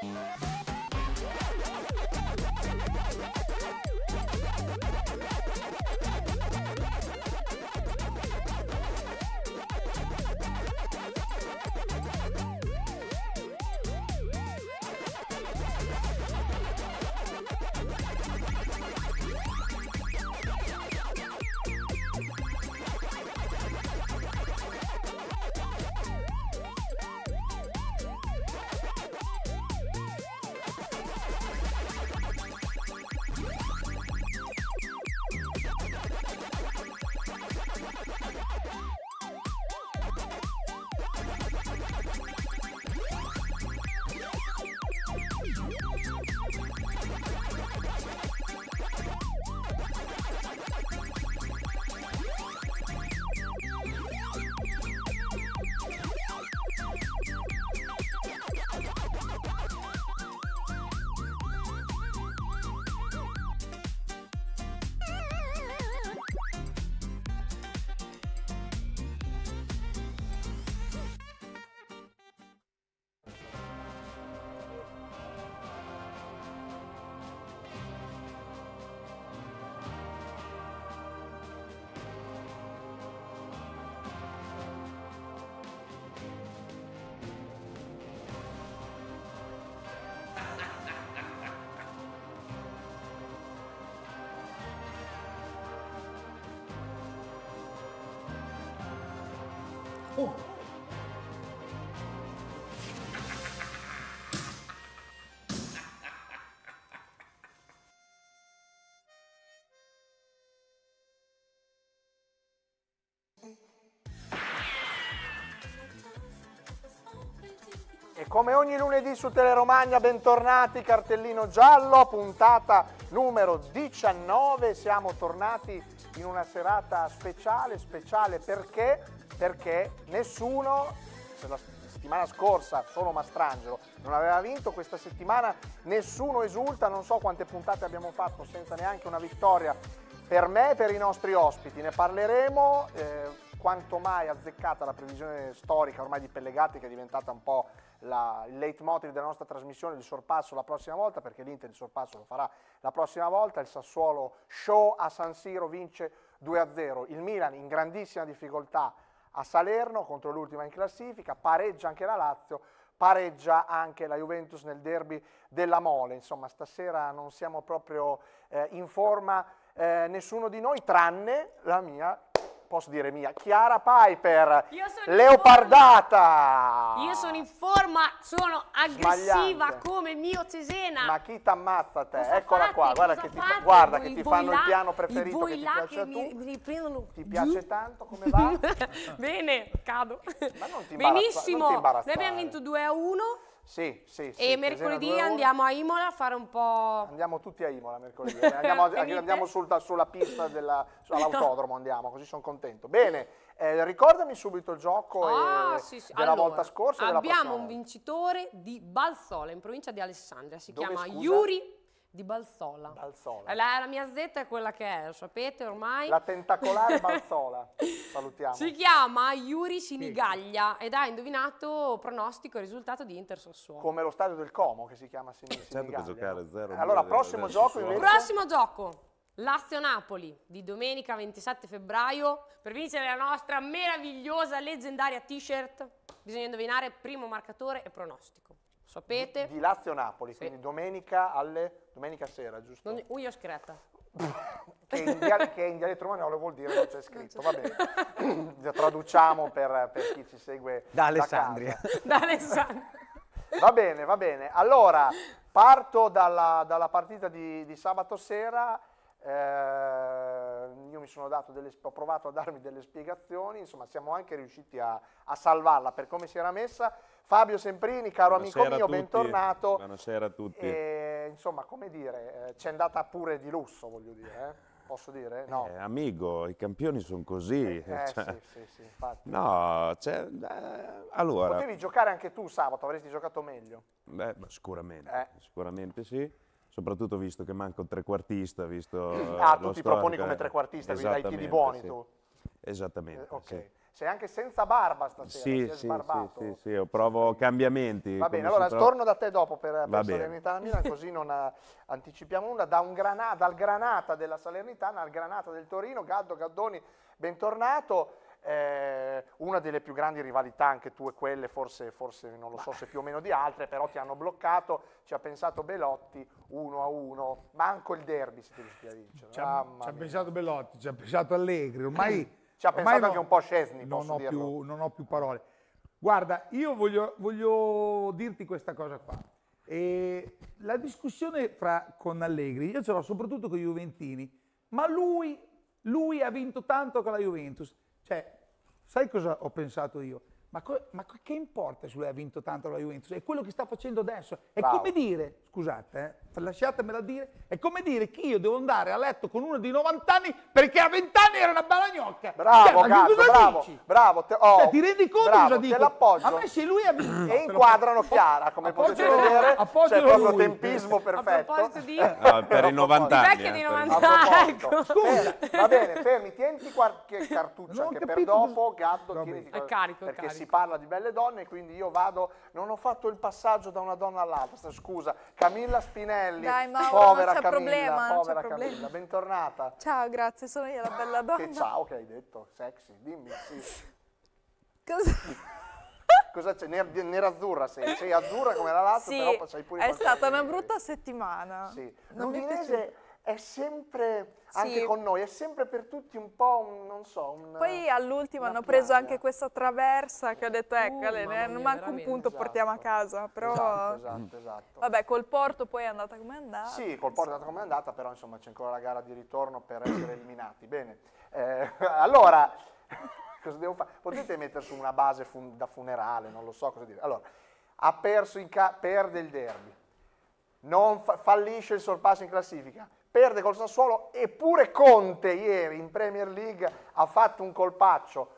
E come ogni lunedì su Teleromagna, bentornati, cartellino giallo, puntata numero 19. Siamo tornati in una serata speciale, speciale perché? Perché nessuno, se la settimana scorsa solo Mastrangelo non aveva vinto, questa settimana nessuno esulta, non so quante puntate abbiamo fatto senza neanche una vittoria per me e per i nostri ospiti. Ne parleremo. Eh, quanto mai azzeccata la previsione storica ormai di Pellegatti che è diventata un po' la, il leitmotiv della nostra trasmissione, il sorpasso la prossima volta, perché l'Inter il sorpasso lo farà la prossima volta, il Sassuolo show a San Siro vince 2-0, il Milan in grandissima difficoltà a Salerno contro l'ultima in classifica, pareggia anche la Lazio, pareggia anche la Juventus nel derby della Mole, insomma stasera non siamo proprio eh, in forma eh, nessuno di noi tranne la mia posso dire mia, Chiara Piper, Io leopardata. Io sono in forma, sono aggressiva come il mio Cesena. Ma chi t'ammazza te? Cosa Eccola fate? qua, guarda che ti, guarda Voi- che ti fanno il là- piano preferito che ti là piace che mi, mi Ti piace tanto come va? Bene, cado. Ma non ti Benissimo. non ti Noi abbiamo vinto 2 a 1 Sì, sì, sì. e mercoledì 2-1. andiamo a Imola a fare un po'... Andiamo tutti a Imola mercoledì, andiamo, Venite? andiamo sul- sulla pista all'autodromo, andiamo, così sono contento. Bene, eh, ricordami subito il gioco Ah, e- sì, sì. della Allora, volta scorsa Abbiamo un vincitore di Balsola, in provincia di Alessandria. Si Dove, chiama scusa? Yuri di Balsola. Balsola. La, la mia Z è quella che è, lo sapete ormai. La tentacolare Balzola, salutiamo. Si chiama Yuri Sinigaglia ed ha indovinato pronostico e risultato di Inter Sassuolo. Come lo stadio del Como che si chiama Sin- Certo Sinigaglia, che giocare no? 0-2 Allora, prossimo del gioco invece. Prossimo gioco, Lazio-Napoli di domenica 27 febbraio. Per vincere la nostra meravigliosa, leggendaria t-shirt bisogna indovinare primo marcatore e pronostico. Sapete? Di Lazio-Napoli, Sì. quindi domenica alle... domenica sera, giusto? Non, Uio screta. che, in dia- che in dialetto romagnolo vuol dire non c'è scritto, va bene. Traduciamo per, per chi ci segue Da. Alessandria. Da Alessandro. Va bene, va bene. Allora, parto dalla, dalla partita di, di sabato sera. Eh, io mi sono dato delle, ho provato a darmi delle spiegazioni, insomma siamo anche riusciti a, a salvarla per come si era messa. Fabio Semprini, caro amico Buonasera mio, a tutti. bentornato. Buonasera a tutti. E, insomma, come dire, eh, c'è andata pure di lusso, voglio dire, eh? posso dire? No. Eh, amico, i campioni sono così. Eh, cioè, sì, sì, sì, infatti. No, cioè, eh, allora, Potevi giocare anche tu sabato, avresti giocato meglio. beh, sicuramente, Eh. sicuramente sì. Soprattutto visto che manca un trequartista, visto Ah, tu ti proponi come eh. trequartista, quindi dai Esattamente, buoni sì. tu. Esattamente, Eh, ok. sì. Sei anche senza barba stasera, Sì, sì, sì, sbarbato. sì, sì, io provo cambiamenti. Va bene, allora torno da te dopo per, per. Salernitana Milan, così non eh, anticipiamo nulla. Da un grana- dal Granata della Salernitana al Granata del Torino, Gaddo Gaddoni, bentornato. Eh, una delle più grandi rivalità, anche tue quelle, forse, forse non lo so se più o meno di altre, però ti hanno bloccato, ci ha pensato Belotti, uno a uno. Manco il derby siete riusciti a vincere. Ci ha, pensato Bellotti, ci ha pensato Allegri, ormai... Ci ha pensato no- anche un po' Scesni, non ho, più, non ho più parole. Guarda, io voglio, voglio dirti questa cosa qua. E la discussione fra, con Allegri, io ce l'ho soprattutto con i Juventini, ma lui, lui ha vinto tanto con la Juventus. Cioè, sai cosa ho pensato io? Ma, ma che importa se lui ha vinto tanto con la Juventus? È quello che sta facendo adesso. È Bravo. come dire, scusate, eh, lasciatemela dire, è come dire che io devo andare a letto con uno di 90 anni perché a 20 anni era una bella gnocca. Bravo, Cioè, che cosa bravo, dici? bravo. te- oh, Cioè, ti rendi conto bravo, cosa dico? Te l'appoggio. A me se lui ha vinto... E inquadrano Chiara, come potete vedere, c'è proprio tempismo A perfetto. proposito di... Ah, per i 90 anni. vecchie di eh, per i- 90 A proposito, Ecco. Fer- va bene, fermi, tienti qualche cartuccia Non anche per dopo, cosa- Gatto, Va tieniti carico, è perché carico. si parla di belle donne, quindi io vado, non ho fatto il passaggio da una donna all'altra, scusa, Camilla Spinelli, Dai, Mauro, povera non c'è Camilla, problema, povera problema. Camilla, bentornata. Ciao, grazie, sono io la bella donna. Che ciao che hai detto, sexy, dimmi, sì. Cosa- Cosa c'è? Ner- nerazzurra sei, sei azzurra come la latte, Sì, però sei pure è stata una brutta settimana. Sì. Non mi è L'Udinese. È sempre, anche Sì. con noi, è sempre per tutti un po' un, non so, un... Poi all'ultimo hanno preso piaga. anche questa traversa che ho detto, eccole, mamma non manca un punto, portiamo a Esatto. casa. Però, Esatto, esatto, esatto. vabbè, col Porto poi è andata come è andata. Sì, col Porto è andata come è andata, però insomma c'è ancora la gara di ritorno per essere eliminati. Bene, Eh, allora, cosa devo fare? Potete mettere su una base fun- da funerale, non lo so cosa dire. Allora, ha perso in perde il derby, non fa- fallisce il sorpasso in classifica, perde col Sassuolo, eppure Conte ieri in Premier League ha fatto un colpaccio.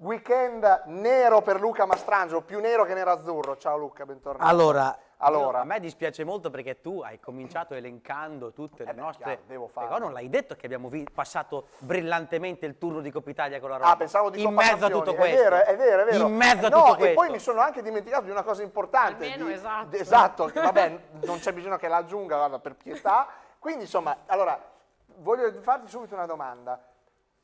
Weekend nero per Luca Mastrangelo, più nero che nero-azzurro. Ciao Luca, bentornato. Allora, Allora. a me dispiace molto perché tu hai cominciato elencando tutte le Eh beh, nostre. chiaro. Però non l'hai detto che abbiamo passato brillantemente il turno di Coppa Italia con la Roma. Ah, pensavo di In mezzo a tutto È questo. vero, è vero, è vero. In mezzo a no, tutto e questo. poi mi sono anche dimenticato di una cosa importante. Almeno di- esatto. esatto, vabbè, non c'è bisogno che l'aggiunga, guarda, per pietà. Quindi, insomma, allora, voglio farti subito una domanda.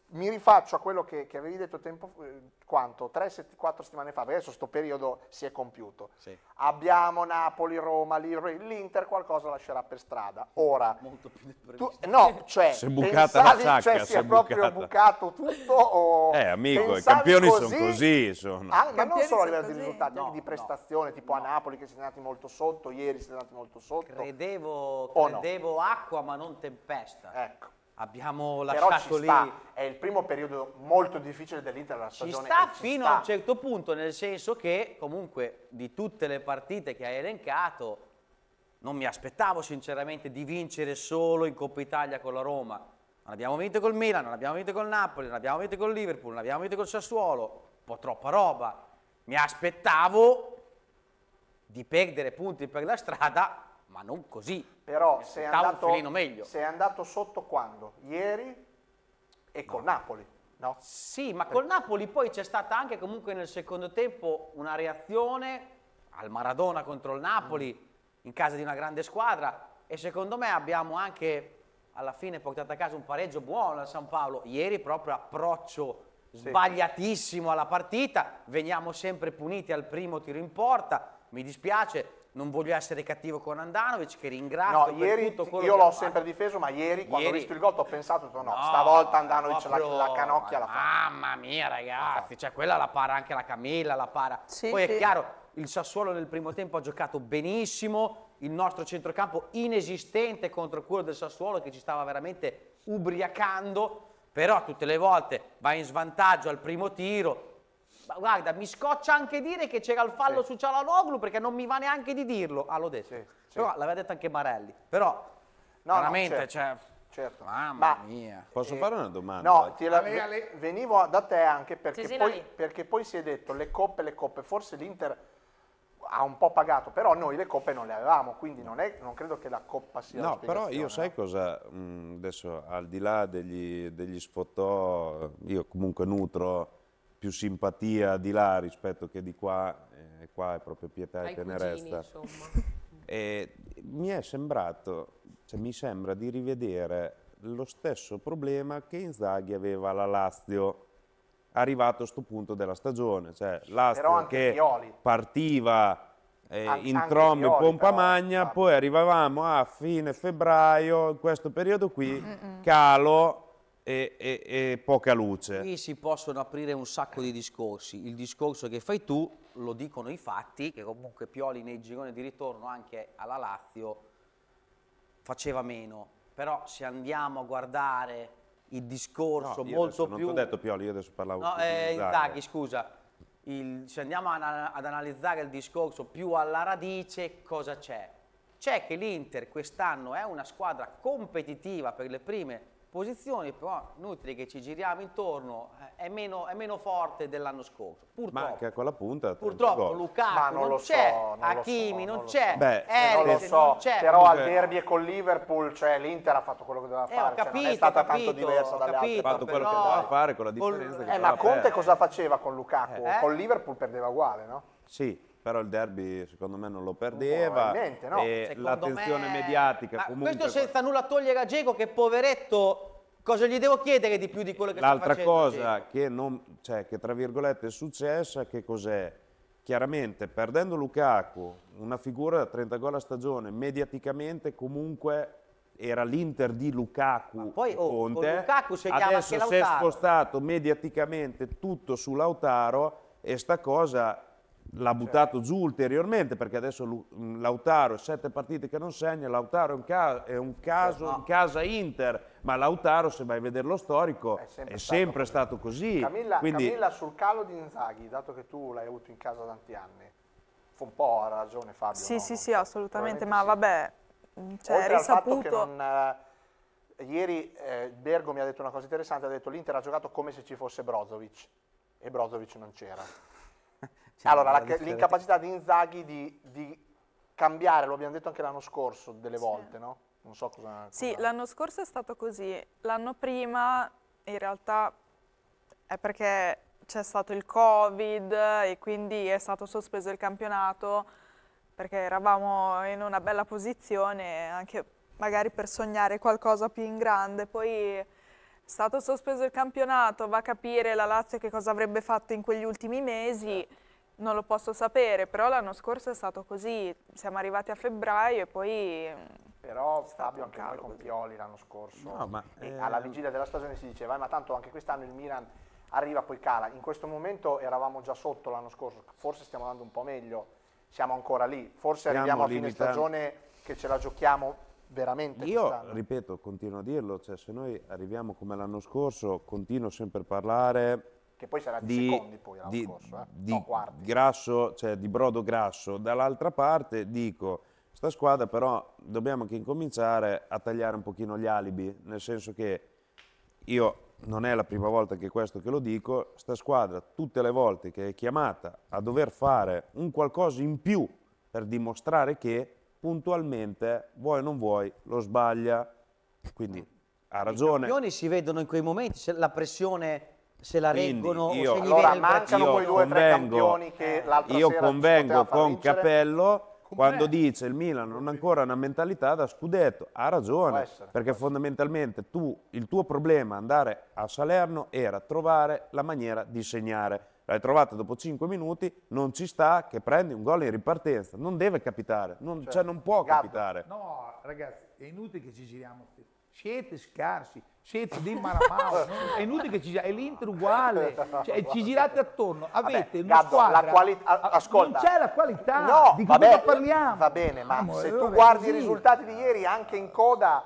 Mi rifaccio a quello che, che avevi detto tempo, eh, quanto? 3-4 settimane fa, perché adesso sto periodo si è compiuto. Sì. Abbiamo Napoli, Roma, l'Inter qualcosa lascerà per strada. Ora, Molto più tu, no, cioè, Si è bucata la pensavi, sacca, cioè, si si è è proprio bucata. bucato tutto o Eh, amico, i campioni sono così, sono. Ah, ma non solo a livello di risultati, No, anche di no. prestazione, tipo a Napoli che siete andati molto sotto, ieri siete andati molto sotto. Credevo, no? credevo acqua ma non tempesta. Ecco. Abbiamo lasciato ci lì. sta, è il primo periodo molto difficile dell'Inter Ci stagione. sta e ci fino sta. a un certo punto, nel senso che comunque di tutte le partite che hai elencato, non mi aspettavo sinceramente di vincere solo in Coppa Italia con la Roma. Non abbiamo vinto col Milan, non abbiamo vinto col Napoli, non abbiamo vinto col Liverpool, non abbiamo vinto col Sassuolo, un po' troppa roba. Mi aspettavo di perdere punti per la strada, ma non così. Però aspettavo un andato, meglio. sei andato sotto quando? Ieri e col Napoli, no? Sì, ma col Napoli poi c'è stata anche comunque nel secondo tempo una reazione al Maradona contro il Napoli in casa di una grande squadra e secondo me abbiamo anche alla fine portato a casa un pareggio buono al San Paolo. Ieri proprio approccio sbagliatissimo alla partita, veniamo sempre puniti al primo tiro in porta, mi dispiace, non voglio essere cattivo con Andanovic che ringrazio No, per ieri tutto ti- quello io che l'ho ha fatto. sempre difeso, ma ieri quando ho Ieri- visto il gol ho pensato, ho detto, no, No, stavolta Andanovic la, proprio- la canocchia la fa. Mamma mia, ragazzi, cioè quella la para anche la Camilla, la para. Sì, Poi è sì. chiaro, il Sassuolo nel primo tempo ha giocato benissimo, il nostro centrocampo inesistente contro quello del Sassuolo che ci stava veramente ubriacando, però tutte le volte va in svantaggio al primo tiro. Ma guarda, mi scoccia anche dire che c'era il fallo Sì. su Cialanoglu perché non mi va neanche di dirlo. Ah, l'ho detto. Sì, sì. Però l'aveva detto anche Marelli. Però No, no, veramente, certo, cioè, certo. mamma Ma- mia. Posso Eh, fare una domanda? No, ti la- venivo da te anche perché Sì, sì, poi, perché poi si è detto le coppe, le coppe, forse l'Inter ha un po' pagato, però noi le coppe non le avevamo, quindi non, è- non credo che la coppa sia la No, però io sai no? cosa, mh, adesso al di là degli, degli sfottò, io comunque nutro più simpatia di là rispetto che di qua, eh, qua è proprio pietà e Ai cugini, tenerezza. insomma. E mi è sembrato, cioè mi sembra di rivedere lo stesso problema che Inzaghi aveva alla Lazio arrivato a sto punto della stagione, cioè Lazio Però anche che Pioli. partiva eh, An- in trombe e pompa però, magna, poi arrivavamo a fine febbraio, in questo periodo qui, calo e, e- e poca luce. Qui si possono aprire un sacco di discorsi. Il discorso che fai tu lo dicono i fatti, che comunque Pioli nei gironi di ritorno anche alla Lazio faceva meno. Però se andiamo a guardare il discorso No, molto adesso non più... ti ho detto Pioli, io adesso parlavo No, di eh, Inzaghi. Inzaghi, scusa. Il- se andiamo a- ad analizzare il discorso più alla radice, cosa c'è? C'è che l'Inter quest'anno è una squadra competitiva per le prime posizioni, però inutile che ci giriamo intorno, eh, è meno, è meno forte dell'anno scorso. Purtroppo. Manca quella punta. 30 Purtroppo Lukaku non non, lo c'è, so, non lo Hakimi so, non non lo c'è, so. Non so, non c'è. però al derby e con Liverpool, cioè l'Inter ha fatto quello che doveva Eh, fare, ho cioè, non è capito, stata ho tanto capito, diversa dalle capito, altre. Ha fatto quello che però- doveva fare con la col- differenza che Eh, ma Conte cosa faceva con Lukaku? Eh? Con Liverpool perdeva uguale, no? Sì, però il derby secondo me non lo perdeva. Probabilmente, no. E Secondo l'attenzione me- mediatica Ma comunque... Questo senza nulla togliere a Geco che poveretto, cosa gli devo chiedere di più di quello che sta L'altra facendo? cosa Dzeko? che, non, cioè, che tra virgolette è successa, che cos'è? Chiaramente perdendo Lukaku, una figura da 30 gol a stagione, mediaticamente comunque era l'Inter di Lukaku Ma poi, oh, Conte. con Lukaku segnava Adesso si è spostato mediaticamente tutto su Lautaro e sta cosa l'ha buttato giù ulteriormente perché adesso Lautaro sette partite che non segna, Lautaro è un, ca- è un caso No. in casa Inter, ma Lautaro se vai a vedere lo storico È è sempre sempre, stato stato così. Camilla, Quindi Camilla, sul calo di Inzaghi, dato che tu l'hai avuto in casa tanti anni, fa un po' ha ragione Fabio. Sì, no? sì, sì, so, assolutamente, ma sì. vabbè, cioè, Oltre al fatto che risaputo. non, eh, ieri eh, Bergo mi ha detto una cosa interessante, ha detto l'Inter ha giocato come se ci fosse Brozovic e Brozovic non c'era. Cioè, allora, l'incapacità di Inzaghi di, di cambiare, lo abbiamo detto anche l'anno scorso delle volte, no? Non so cosa... Sì, cosa- l'anno scorso è stato così. L'anno prima in realtà è perché c'è stato il Covid e quindi è stato sospeso il campionato perché eravamo in una bella posizione anche magari per sognare qualcosa più in grande. Poi è stato sospeso il campionato, va a capire la Lazio che cosa avrebbe fatto in quegli ultimi mesi. Non lo posso sapere, però l'anno scorso è stato così. Siamo arrivati a febbraio e poi Però stato Fabio, anche noi con. Pioli l'anno scorso, No, ma, e eh, alla vigilia della stagione si diceva, "Eh, ma tanto anche quest'anno il Milan arriva poi cala. In questo momento eravamo già sotto l'anno scorso, forse stiamo andando un po' meglio, siamo ancora lì. Forse Stiamo arriviamo a fine limitando- stagione che ce la giochiamo veramente Io, quest'anno. ripeto, continuo a dirlo, cioè se noi arriviamo come l'anno scorso, continuo sempre a parlare Che poi sarà di, di, secondi poi l'anno di- scorso, eh? di no, quarti. grasso, cioè di brodo grasso. Dall'altra parte dico, sta squadra però dobbiamo anche incominciare a tagliare un pochino gli alibi, nel senso che io non è la prima volta che questo che lo dico, sta squadra tutte le volte che è chiamata a dover fare un qualcosa in più per dimostrare che puntualmente, vuoi o non vuoi, lo sbaglia. Quindi ha I ragione. campioni si vedono in quei momenti, la pressione se la Quindi reggono io- o se gli Allora, viene mancano io quei due o tre convengo- campioni che l'altra Io convengo con vincere. Capello quando dice il Milan non ha ancora una mentalità da scudetto. Ha ragione, essere, perché fondamentalmente tu, il tuo problema andare a Salerno era trovare la maniera di segnare. L'hai trovata dopo 5 minuti, non ci sta che prendi un gol in ripartenza. Non deve capitare, non, Certo. cioè non può Gatto. capitare. No, ragazzi, è inutile che ci giriamo. Siete scarsi, siete di Maramao, non- è inutile che ci giriamo, è l'Inter uguale, cioè, ci girate attorno, avete una Gatto, squadra, la quali- ascolta. non c'è la qualità, No, di cosa vabbè, parliamo? Va bene, ma Amo, se tu vabbè, guardi i così. risultati di ieri, anche in coda,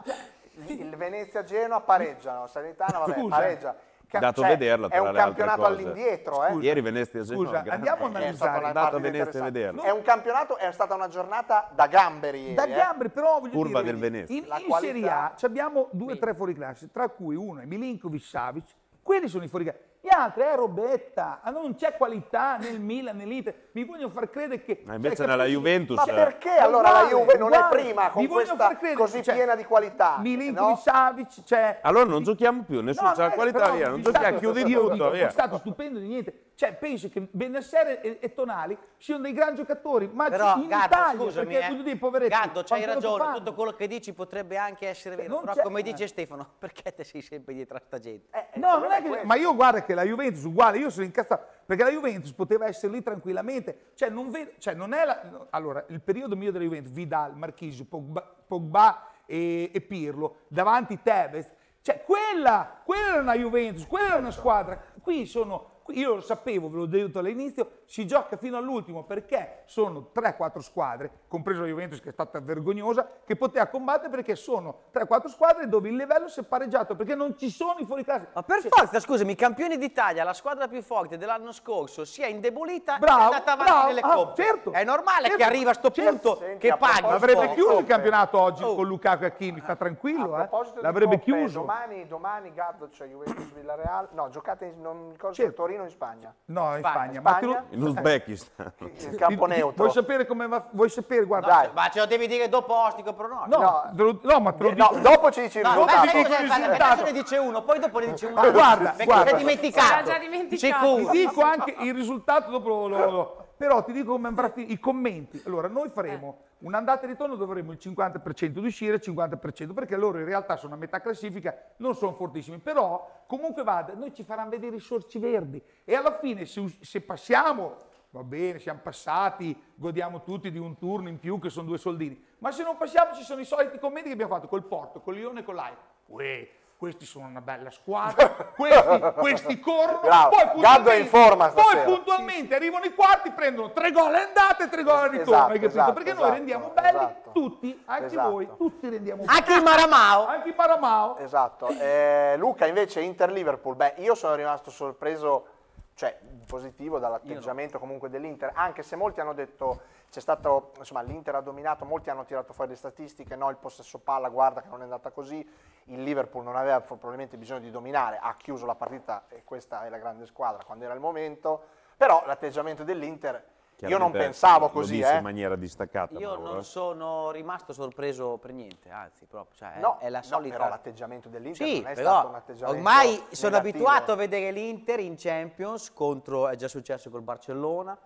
il Venezia-Genoa pareggiano, Sanitana vabbè, Scusa. pareggia. Ca- Dato cioè, vederla È tra un le altre campionato cose. all'indietro, eh. Ieri Venezia Scusa, Genoa, andiamo a È stata analizzare. Andato a Venezia a vederlo. È un campionato, è stata una giornata da gamberi ieri. Da eh. gambri, però voglio Curva dire, del Venezia. In, in Serie A abbiamo due o tre fuoriclasse, tra cui uno è Milinkovic Savic, quelli sono i fuoriclasse. Gli altri è robetta, ah, non c'è qualità nel Milan, nell'Inter. Mi vogliono far credere che... Ma invece cioè, nella capisci? Juventus... Ma eh, perché È allora la uguale, Juve non è uguale. prima con questa far credere, così cioè, piena di qualità? Milinkovic, no? Savic, cioè... Allora non giochiamo più, nessuno No, c'ha la eh, qualità però via, non giochiamo, chiudi tutto, via. È stato stupendo di niente. Cioè, penso che Benessere e, e Tonali siano dei gran giocatori, ma Però, in Gaddo, Italia, scusami, perché eh. voglio dire, poveretti, Gaddo, c'hai ragione, fanno? tutto quello che dici potrebbe anche essere vero, non però come eh. dice Stefano, perché te sei sempre dietro a sta gente? Eh, No, non è che, ma io guarda che la Juventus uguale, io sono incazzato, perché la Juventus poteva essere lì tranquillamente, cioè non vedo, cioè non è la, no, allora, il periodo mio della Juventus, Vidal, Marchisio, Pogba, Pogba e, e Pirlo, davanti Tevez, cioè quella, quella era una Juventus, quella era una squadra, qui sono, io lo sapevo, ve l'ho detto all'inizio, si gioca fino all'ultimo perché sono 3-4 squadre, compreso la Juventus che è stata vergognosa, che poteva combattere perché sono 3-4 squadre dove il livello si è pareggiato, perché non ci sono i fuoriclasse. Ma per forza, scusami, i campioni d'Italia, la squadra più forte dell'anno scorso, si è indebolita Bravo, e è andata avanti bravo, nelle ah, coppe. certo, è normale certo, che arriva a sto certo. punto Senti, che paghi. L'avrebbe chiuso il coppe. campionato oggi Oh. con Lukaku e Hakimi, sta tranquillo, A eh? L'avrebbe coppe, chiuso. Domani, domani Gaddo c'è Juventus Villareal. No, giocate in, non ricordo Certo. a Torino o in Spagna. No, in Spagna, Spagna. Spagna? In Uzbekistan. Il campo neutro. Vuoi sapere come va? Vuoi sapere? Guarda, Dai. Ma ce lo devi dire dopo ostico pronostico. no, No. lo- no, ma te lo No, dico. dopo ci dici il No, risultato. ne dice uno, poi dopo ne dice uno. Ma guarda, perché guarda. dimenticato. Ti dico anche il risultato dopo lo, lo- lo- però ti dico come andrà i commenti. Allora, noi faremo un'andata e ritorno dove avremo il 50% di uscire il 50%, perché loro in realtà sono a metà classifica, non sono fortissimi, però comunque vada, noi ci faranno vedere i sorci verdi e alla fine se, se passiamo va bene, siamo passati, godiamo tutti di un turno in più che sono due soldini, ma se non passiamo ci sono i soliti commenti che abbiamo fatto col Porto, col Lione e con l'Aia. Uè, questi sono una bella squadra, questi, questi corrono, Bravo, poi Gaddo è in forma poi puntualmente arrivano i quarti, prendono tre gol all'andata e tre gol al ritorno, Esatto, hai capito? esatto, Perché esatto, noi rendiamo belli esatto. tutti, anche Esatto. voi, tutti rendiamo belli. Anche il Maramao. Anche i Paramao. Esatto. Eh, Luca invece Inter-Liverpool. Beh, io sono rimasto sorpreso, cioè positivo dall'atteggiamento comunque dell'Inter, anche se molti hanno detto c'è stato, insomma, l'Inter ha dominato, molti hanno tirato fuori le statistiche, no, il possesso palla, guarda che non è andata così, il Liverpool non aveva probabilmente bisogno di dominare, ha chiuso la partita e questa è la grande squadra quando era il momento, però l'atteggiamento dell'Inter io non pensavo lo così, eh. in maniera distaccata. Io Mauro, non eh. sono rimasto sorpreso per niente, anzi, proprio, cioè, No, è la no, solita. però l'atteggiamento dell'Inter Sì, non è però stato un atteggiamento ormai sono negativo. abituato a vedere l'Inter in Champions contro, è già successo col Barcellona,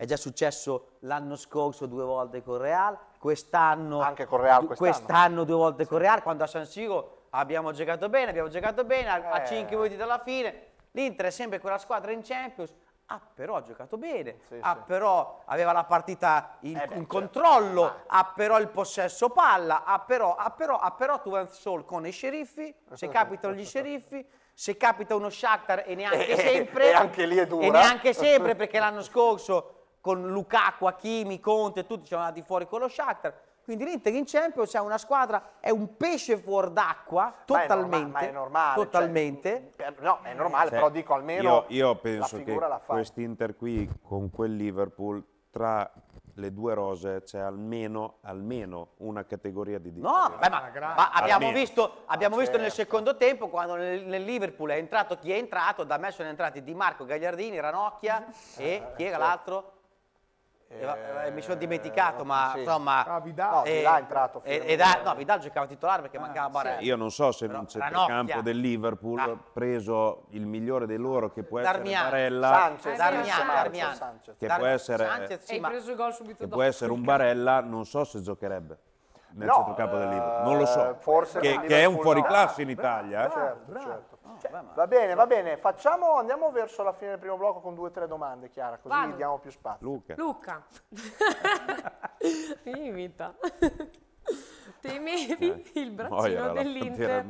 è già successo l'anno scorso due volte con Real, quest'anno Anche con Real quest'anno. quest'anno due volte con Real, quando a San Siro abbiamo giocato bene, abbiamo giocato bene, a, a Eh. 5 minuti dalla fine, l'Inter è sempre quella squadra in Champions, ah però ha giocato bene, Sì, ah sì. però aveva la partita in, Eh beh, in certo. controllo, ha però il possesso palla, ha però, ha però, ha però tu Sol con i sceriffi, se capitano gli sceriffi, se capita uno Shakhtar e neanche E- sempre, e anche lì è dura. e neanche sempre perché l'anno scorso con Lukaku, Hakimi, Conte, tutti ci sono andati fuori con lo Shakhtar. Quindi l'Inter in Champions è una squadra, è un pesce fuor d'acqua, Ma è norma- totalmente. ma è normale, cioè, totalmente. per- no, è normale, Cioè, però dico almeno io, io la penso che figura la fa. quest'Inter qui con quel Liverpool tra le due rose c'è almeno, almeno una categoria di No, differenza. beh, ma, ma abbiamo Almeno. visto, abbiamo visto nel secondo tempo quando nel, nel Liverpool è entrato chi è entrato, da me sono entrati Di Marco, Gagliardini, Ranocchia e chi era l'altro? Eh, eh, mi sono dimenticato, ma sì. insomma... Ah, Vidal. No, eh, Vidal è entrato e- fermo. e da- no, Vidal giocava titolare perché mancava Barella. Io non so se in Però un centrocampo del Liverpool Ah. preso il migliore di loro che può Darmian. essere Barella, Sanchez, Darmian, Darmian. Sanchez. che può essere, Sanchez, sì, hai ma- preso il gol subito che dopo. può essere un Barella, non so se giocherebbe nel No, centrocampo del Liverpool, non lo so, eh, forse che, che è un fuoriclasse no. in Italia. eh. Certo, certo. Ma- Va bene, va bene, facciamo, andiamo verso la fine del primo blocco con due o tre domande, Chiara, così Vado. diamo più spazio. Luca. Luca. Mi imita. Temevi il Moira, braccino dell'Inter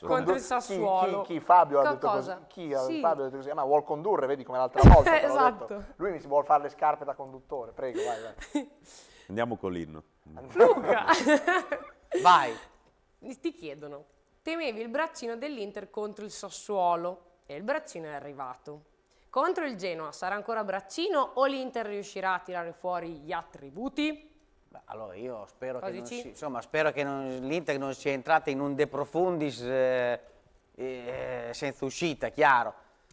contro il Chi- Sassuolo. Chi, chi, Fabio ha detto cosa? così? Chi? Sì. Fabio ha detto così, "Ah, ma vuol condurre, vedi come l'altra volta. Esatto. detto. Lui mi si vuole fare le scarpe da conduttore, prego, vai, vai. Andiamo con l'inno. Luca. Vai. Ti chiedono, temevi il braccino dell'Inter contro il Sassuolo e il braccino è arrivato. Contro il Genoa sarà ancora braccino o l'Inter riuscirà a tirare fuori gli attributi? Beh, allora io spero che, non si- insomma, spero che l'Inter non sia entrata in un de profundis eh, eh, senza uscita, chiaro.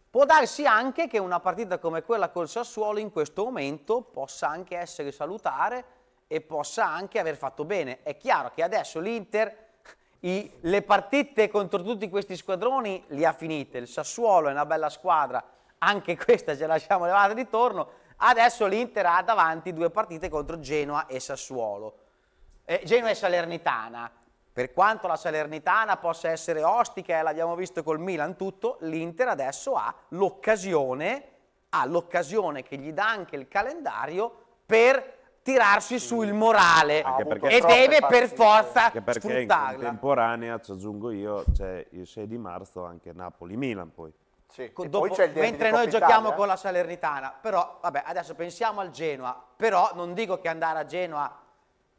può darsi anche che una partita come quella col Sassuolo in questo momento possa anche essere salutare e possa anche aver fatto bene. È chiaro che adesso l'Inter i- le partite contro tutti questi squadroni li ha finite. Il Sassuolo è una bella squadra, anche questa ce la siamo levata di torno. Adesso l'Inter ha davanti due partite contro Genoa e Sassuolo. Eh, Genoa e Salernitana. Per quanto la Salernitana possa essere ostica, e l'abbiamo visto col Milan tutto, l'Inter adesso ha l'occasione, ha l'occasione che gli dà anche il calendario per tirarsi su il morale perché- e deve per forza Anche perché in sfruttarla. contemporanea, ci aggiungo io, c'è il 6 di marzo anche Napoli-Milan poi. Sì. Dopo- poi mentre noi giochiamo Italia, con eh. la Salernitana, però vabbè, adesso pensiamo al Genoa, però non dico che andare a Genoa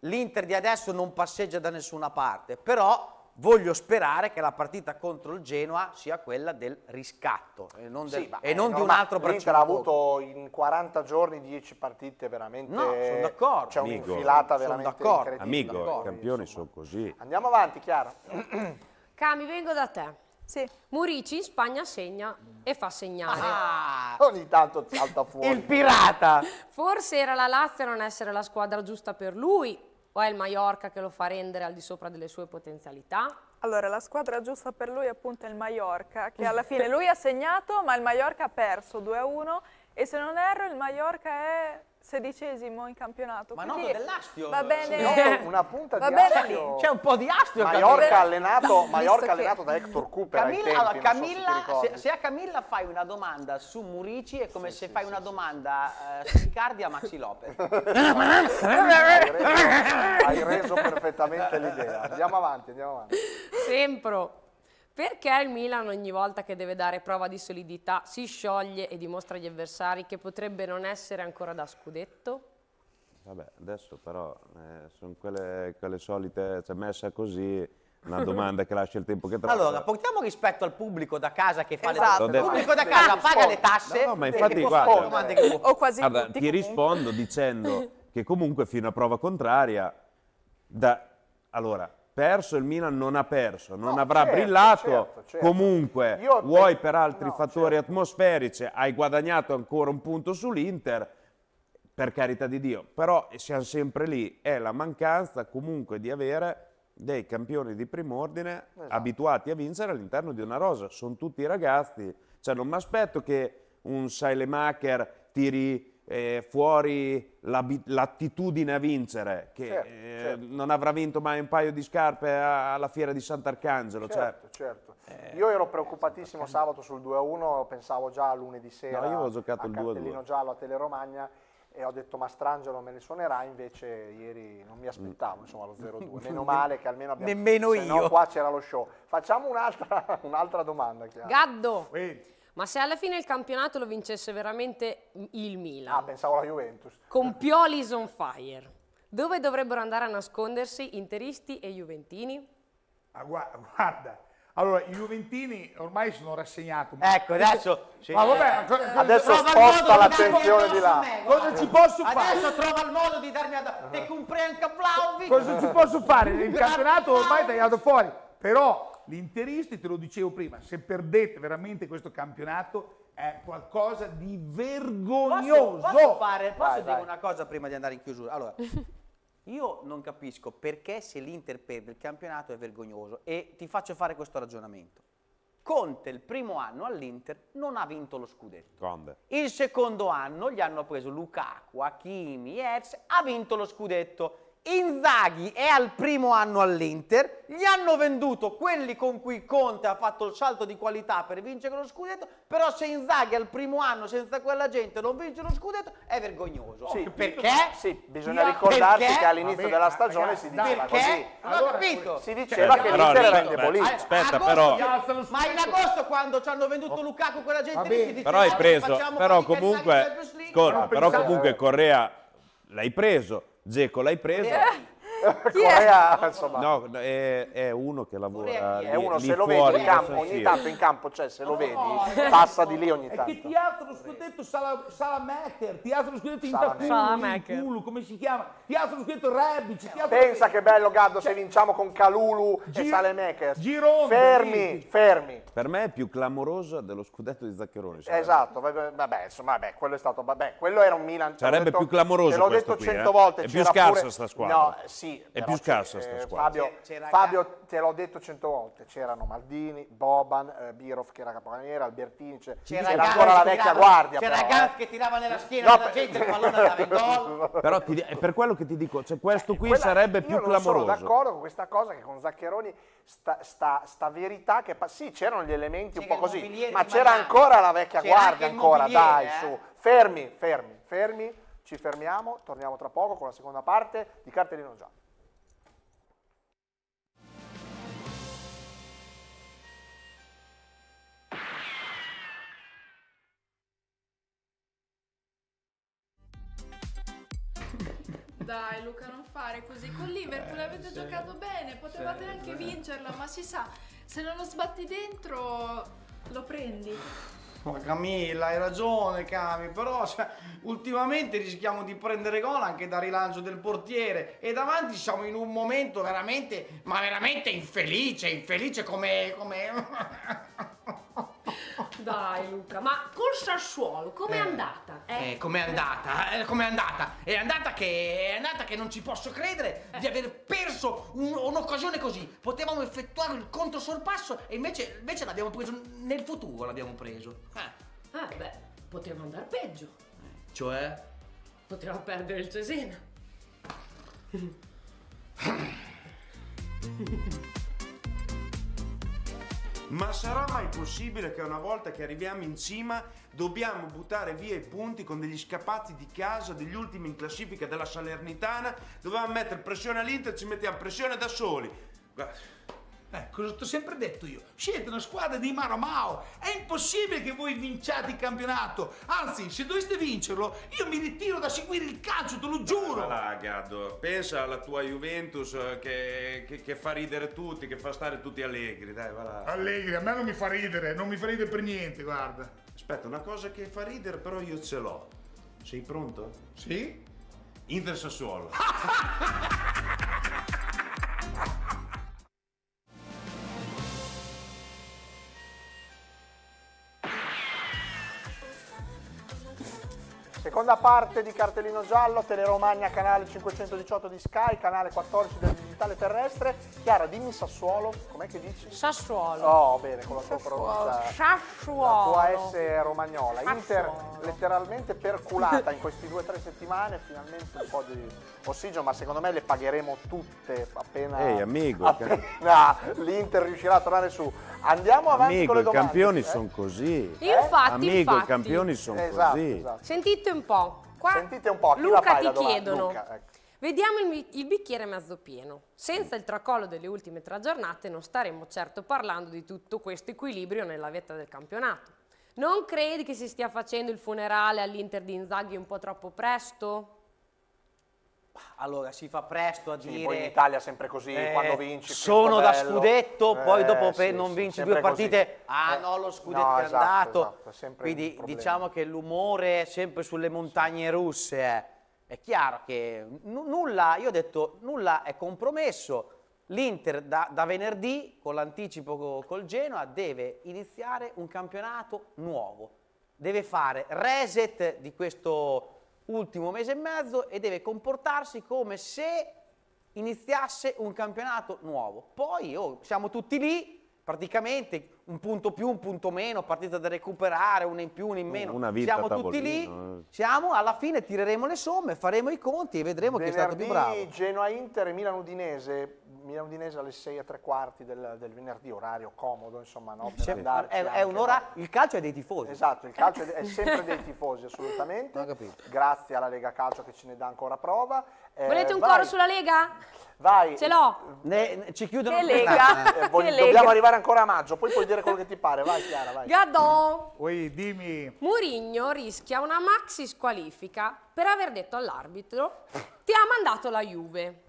l'Inter di adesso non passeggia da nessuna parte, però voglio sperare che la partita contro il Genoa sia quella del riscatto e non, del- Sì, ma e non di un altro L'Inter braccino ha avuto in 40 giorni 10 partite veramente. No, sono d'accordo. C'è Amico, un'infilata sono veramente d'accordo. incredibile. Amico, i campioni insomma. sono così. Andiamo avanti, Chiara. Cami, vengo da te. Sì, Murici in Spagna segna e fa segnare. Ah, Ogni tanto salta fuori. il pirata! Forse era la Lazio a non essere la squadra giusta per lui o è il Mallorca che lo fa rendere al di sopra delle sue potenzialità? allora la squadra giusta per lui appunto è il Mallorca, che alla fine lui ha segnato, ma il Mallorca ha perso 2-1 e se non erro il Mallorca è sedicesimo in campionato. Ma quindi no, dell'Astio. Va bene. Una punta Va di bene astio. C'è un po' di astio. Mallorca allenato, Mallorca che- allenato da Hector Cooper Camilla, tempi, allora, non so se Camilla, se, se a Camilla fai una domanda su Murici è come Sì, se sì, fai sì, una sì. domanda eh, su Icardi a Maxi Lopez. hai, reso, hai reso perfettamente l'idea. Andiamo avanti, andiamo avanti. Sempre. Perché il Milan ogni volta che deve dare prova di solidità si scioglie e dimostra agli avversari che potrebbe non essere ancora da scudetto? Vabbè, adesso però eh, sono quelle, quelle solite, cioè messa così, una domanda che lascia il tempo che trova. Allora, portiamo rispetto al pubblico da casa che fa Esatto. le Il pubblico da casa rispondere. paga le tasse No, no, ma infatti, guarda- vuole. O quasi Guarda, tutti ti comunque. rispondo dicendo che comunque fino a prova contraria, da, allora, perso il Milan non ha perso, non No, avrà certo, brillato, certo, certo. comunque Io- vuoi per altri no, fattori certo. atmosferici, hai guadagnato ancora un punto sull'Inter, per carità di Dio, però siamo sempre lì, è la mancanza comunque di avere dei campioni di prim'ordine Esatto. abituati a vincere all'interno di una rosa, sono tutti ragazzi, cioè non mi aspetto che un Sailemacher tiri eh, fuori l'attitudine a vincere, che Certo, eh, certo. non avrà vinto mai un paio di scarpe alla fiera di Sant'Arcangelo. cioè, Certo, certo. Io ero preoccupatissimo sabato sul 2-1, pensavo già a lunedì sera No, io avevo giocato il 2-2. cartellino giallo a Teleromagna e ho detto Mastrangelo me ne suonerà, invece ieri non mi aspettavo insomma lo 0-2. Meno male che almeno abbiamo Nemmeno se no io. qua c'era lo show. Facciamo un'altra, un'altra domanda, Chiara. Gaddo, Vedi? Ma se alla fine il campionato lo vincesse veramente il Ah, Milan, pensavo alla Juventus. con Pioli's on fire, dove dovrebbero andare a nascondersi interisti e juventini? Ah, gua- guarda, allora i Juventini ormai sono rassegnato. Ecco, adesso... sì. Ma vabbè, Adesso Trova il modo sposta di l'attenzione darmi di là. a me, Cosa ci posso fare? Adesso trova il modo di darmi addosso. Te comprei anche Vlaovic. Cosa ci posso fare? Il campionato ormai è tagliato fuori. Però gli interisti, te lo dicevo prima, se perdete veramente questo campionato è qualcosa di vergognoso. Posso, posso fare, posso Vai, dire vai. una cosa prima di andare in chiusura? Allora, io non capisco perché se l'Inter perde il campionato è vergognoso e ti faccio fare questo ragionamento. Conte il primo anno all'Inter non ha vinto lo scudetto. Conde. Il secondo anno gli hanno preso Lukaku, Hakimi, Ers, ha vinto lo scudetto. Inzaghi è al primo anno all'Inter, gli hanno venduto quelli con cui Conte ha fatto il salto di qualità per vincere lo scudetto, però se Inzaghi al primo anno senza quella gente non vince lo scudetto è vergognoso. Sì, perché? Sì, bisogna Io- ricordarsi perché? che all'inizio della stagione ragazzi, si diceva Perché? così. Non ho capito. Si diceva che però l'Inter era indebolito. aspetta, Agosto però- Ma in agosto quando ci hanno venduto Lukaku quella gente lì si diceva Però hai "Oggi preso, però comunque, Champions League". ascolta, Non però comunque Correa l'hai preso, Geco l'hai preso, Corea, insomma. No, è, è uno che lavora È lì- uno, lì se lo fuori vedi in campo, ogni tanto in campo c'è, se lo vedi, passa di lì ogni È tanto. che ti alza lo scudetto Sala- Salamaker, lo scudetto in Salamaker. Salamaker. Takulu, come si chiama? Lo scudetto Rebic, alza Pensa che bello Gaddo se vinciamo con Calulu e Gi- Salemakers. Girondo, Fermi, fermi. Per me è più clamorosa dello scudetto di Zaccheroni. Esatto, vabbè, vabbè, insomma, vabbè, quello è stato, vabbè, quello era un Milan. l'ho Sarebbe detto- più clamoroso Te l'ho detto qui, cento eh. volte. È più scarsa pure- sta squadra. No, eh, sì. È più scarsa sta eh, squadra. Fabio, Fabio, te l'ho detto cento volte, c'erano Maldini, Boban, eh, Birov che era capocannoniere, Albertini, c'è- c'era, ancora la vecchia tirava- guardia. C'era però, Gans eh. che tirava nella schiena No, della per- gente, il pallone andava in gol. Però ti- è per quello che ti dico, cioè questo qui Quella- sarebbe più io non sono clamoroso. d'accordo con questa cosa che con Zaccheroni sta, sta- sta verità che pa- sì c'erano gli elementi un po' così ma c'era ancora la vecchia guardia ancora dai eh. su fermi fermi fermi ci fermiamo torniamo tra poco con la seconda parte di cartellino giallo Dai Luca, non fare così. Con Liverpool avete giocato bene, potevate anche vincerla, ma si sa, se non lo sbatti dentro lo prendi. Ma Camilla, hai ragione, Cami, però cioè, ultimamente rischiamo di prendere gol anche da rilancio del portiere e davanti siamo in un momento veramente, ma veramente infelice, infelice come... come... Dai Luca, ma col Sassuolo com'è Eh. andata? Eh? Eh, com'è andata? Eh, com'è andata? È andata che, è andata che non ci posso credere di aver perso un- un'occasione così. Potevamo effettuare il controsorpasso e invece, invece l'abbiamo preso nel futuro, l'abbiamo preso. Eh, Eh, beh, poteva andare peggio. cioè? Poteva perdere il Cesena. Ma sarà mai possibile che una volta che arriviamo in cima dobbiamo buttare via i punti con degli scappati di casa degli ultimi in classifica della Salernitana? Dovevamo mettere pressione all'Inter, ci mettiamo pressione da soli. Guarda, Eh, cosa ti ho sempre detto io? Siete una squadra di mano a mano. È impossibile che voi vinciate il campionato. Anzi, se doveste vincerlo, io mi ritiro da seguire il calcio, te lo giuro. Va là, Gaddo, pensa alla tua Juventus eh, che, che- che fa ridere tutti, che fa stare tutti allegri, dai, va là. Allegri, a me non mi fa ridere, non mi fa ridere per niente, guarda. Aspetta, una cosa che fa ridere però io ce l'ho. Sei pronto? Sì? Inter Sassuolo. Seconda parte di Cartellino Giallo, Teleromagna, canale 518 di Sky, canale 14 del digitale terrestre. Chiara, dimmi Sassuolo, com'è che dici? Sassuolo. Oh, bene, con la tua pronuncia. La Sassuolo. tua S romagnola. Inter Sassuolo. letteralmente perculata in questi due o tre settimane, finalmente un po' di ossigeno, ma secondo me le pagheremo tutte appena, Ehi, amico, appena l'Inter riuscirà a tornare su. Andiamo avanti Amico, con le i domande. campioni eh? sono così. Infatti, Amico, infatti. i campioni sono Esatto, così. esatto. Sentite un po'. Qua Sentite un po', chi la Luca fai ti la chiedono. Luca, ecco. Vediamo il, il bicchiere mezzo pieno. Senza il tracollo delle ultime tre giornate non staremmo certo parlando di tutto questo equilibrio nella vetta del campionato. Non credi che si stia facendo il funerale all'Inter di Inzaghi un po' troppo presto? Allora, si fa presto a Sì, dire... poi in Italia è sempre così, Eh, quando vinci. sono da bello. scudetto, poi Eh, dopo per sì, non sì, vinci due così. partite, ah Eh, no, lo scudetto no, è esatto, andato. esatto, è Quindi diciamo che l'umore è sempre sulle montagne russe. È chiaro che nu- nulla, io ho detto, nulla è compromesso. L'Inter da, da venerdì, con l'anticipo co- col Genoa, deve iniziare un campionato nuovo. Deve fare reset di questo ultimo mese e mezzo e deve comportarsi come se iniziasse un campionato nuovo. Poi oh, siamo tutti lì, praticamente un punto più, un punto meno, partita da recuperare, una in più, una in meno. Una vita siamo tutti lì, eh. siamo, alla fine tireremo le somme, faremo i conti e vedremo chi è stato più bravo. Venerdì Genoa-Inter e Milan-Udinese. Milan-Udinese alle 6 e tre quarti del, del venerdì, orario comodo, insomma, no? Per Sì, andarci è, è un'ora, no? il calcio è dei tifosi. Esatto, il calcio è, è sempre dei tifosi, assolutamente. Ho capito. Grazie alla Lega Calcio che ce ne dà ancora prova. Eh, Volete un vai, coro sulla Lega? Vai. Ce l'ho. Ne- ne- ci chiudono Che il lega. programma. Eh, voglio- Che lega. dobbiamo arrivare ancora a maggio, poi puoi dire quello che ti pare. Vai Chiara, vai. Gadò. Poi dimmi, Murigno rischia una maxi squalifica per aver detto all'arbitro ti ha mandato la Juve.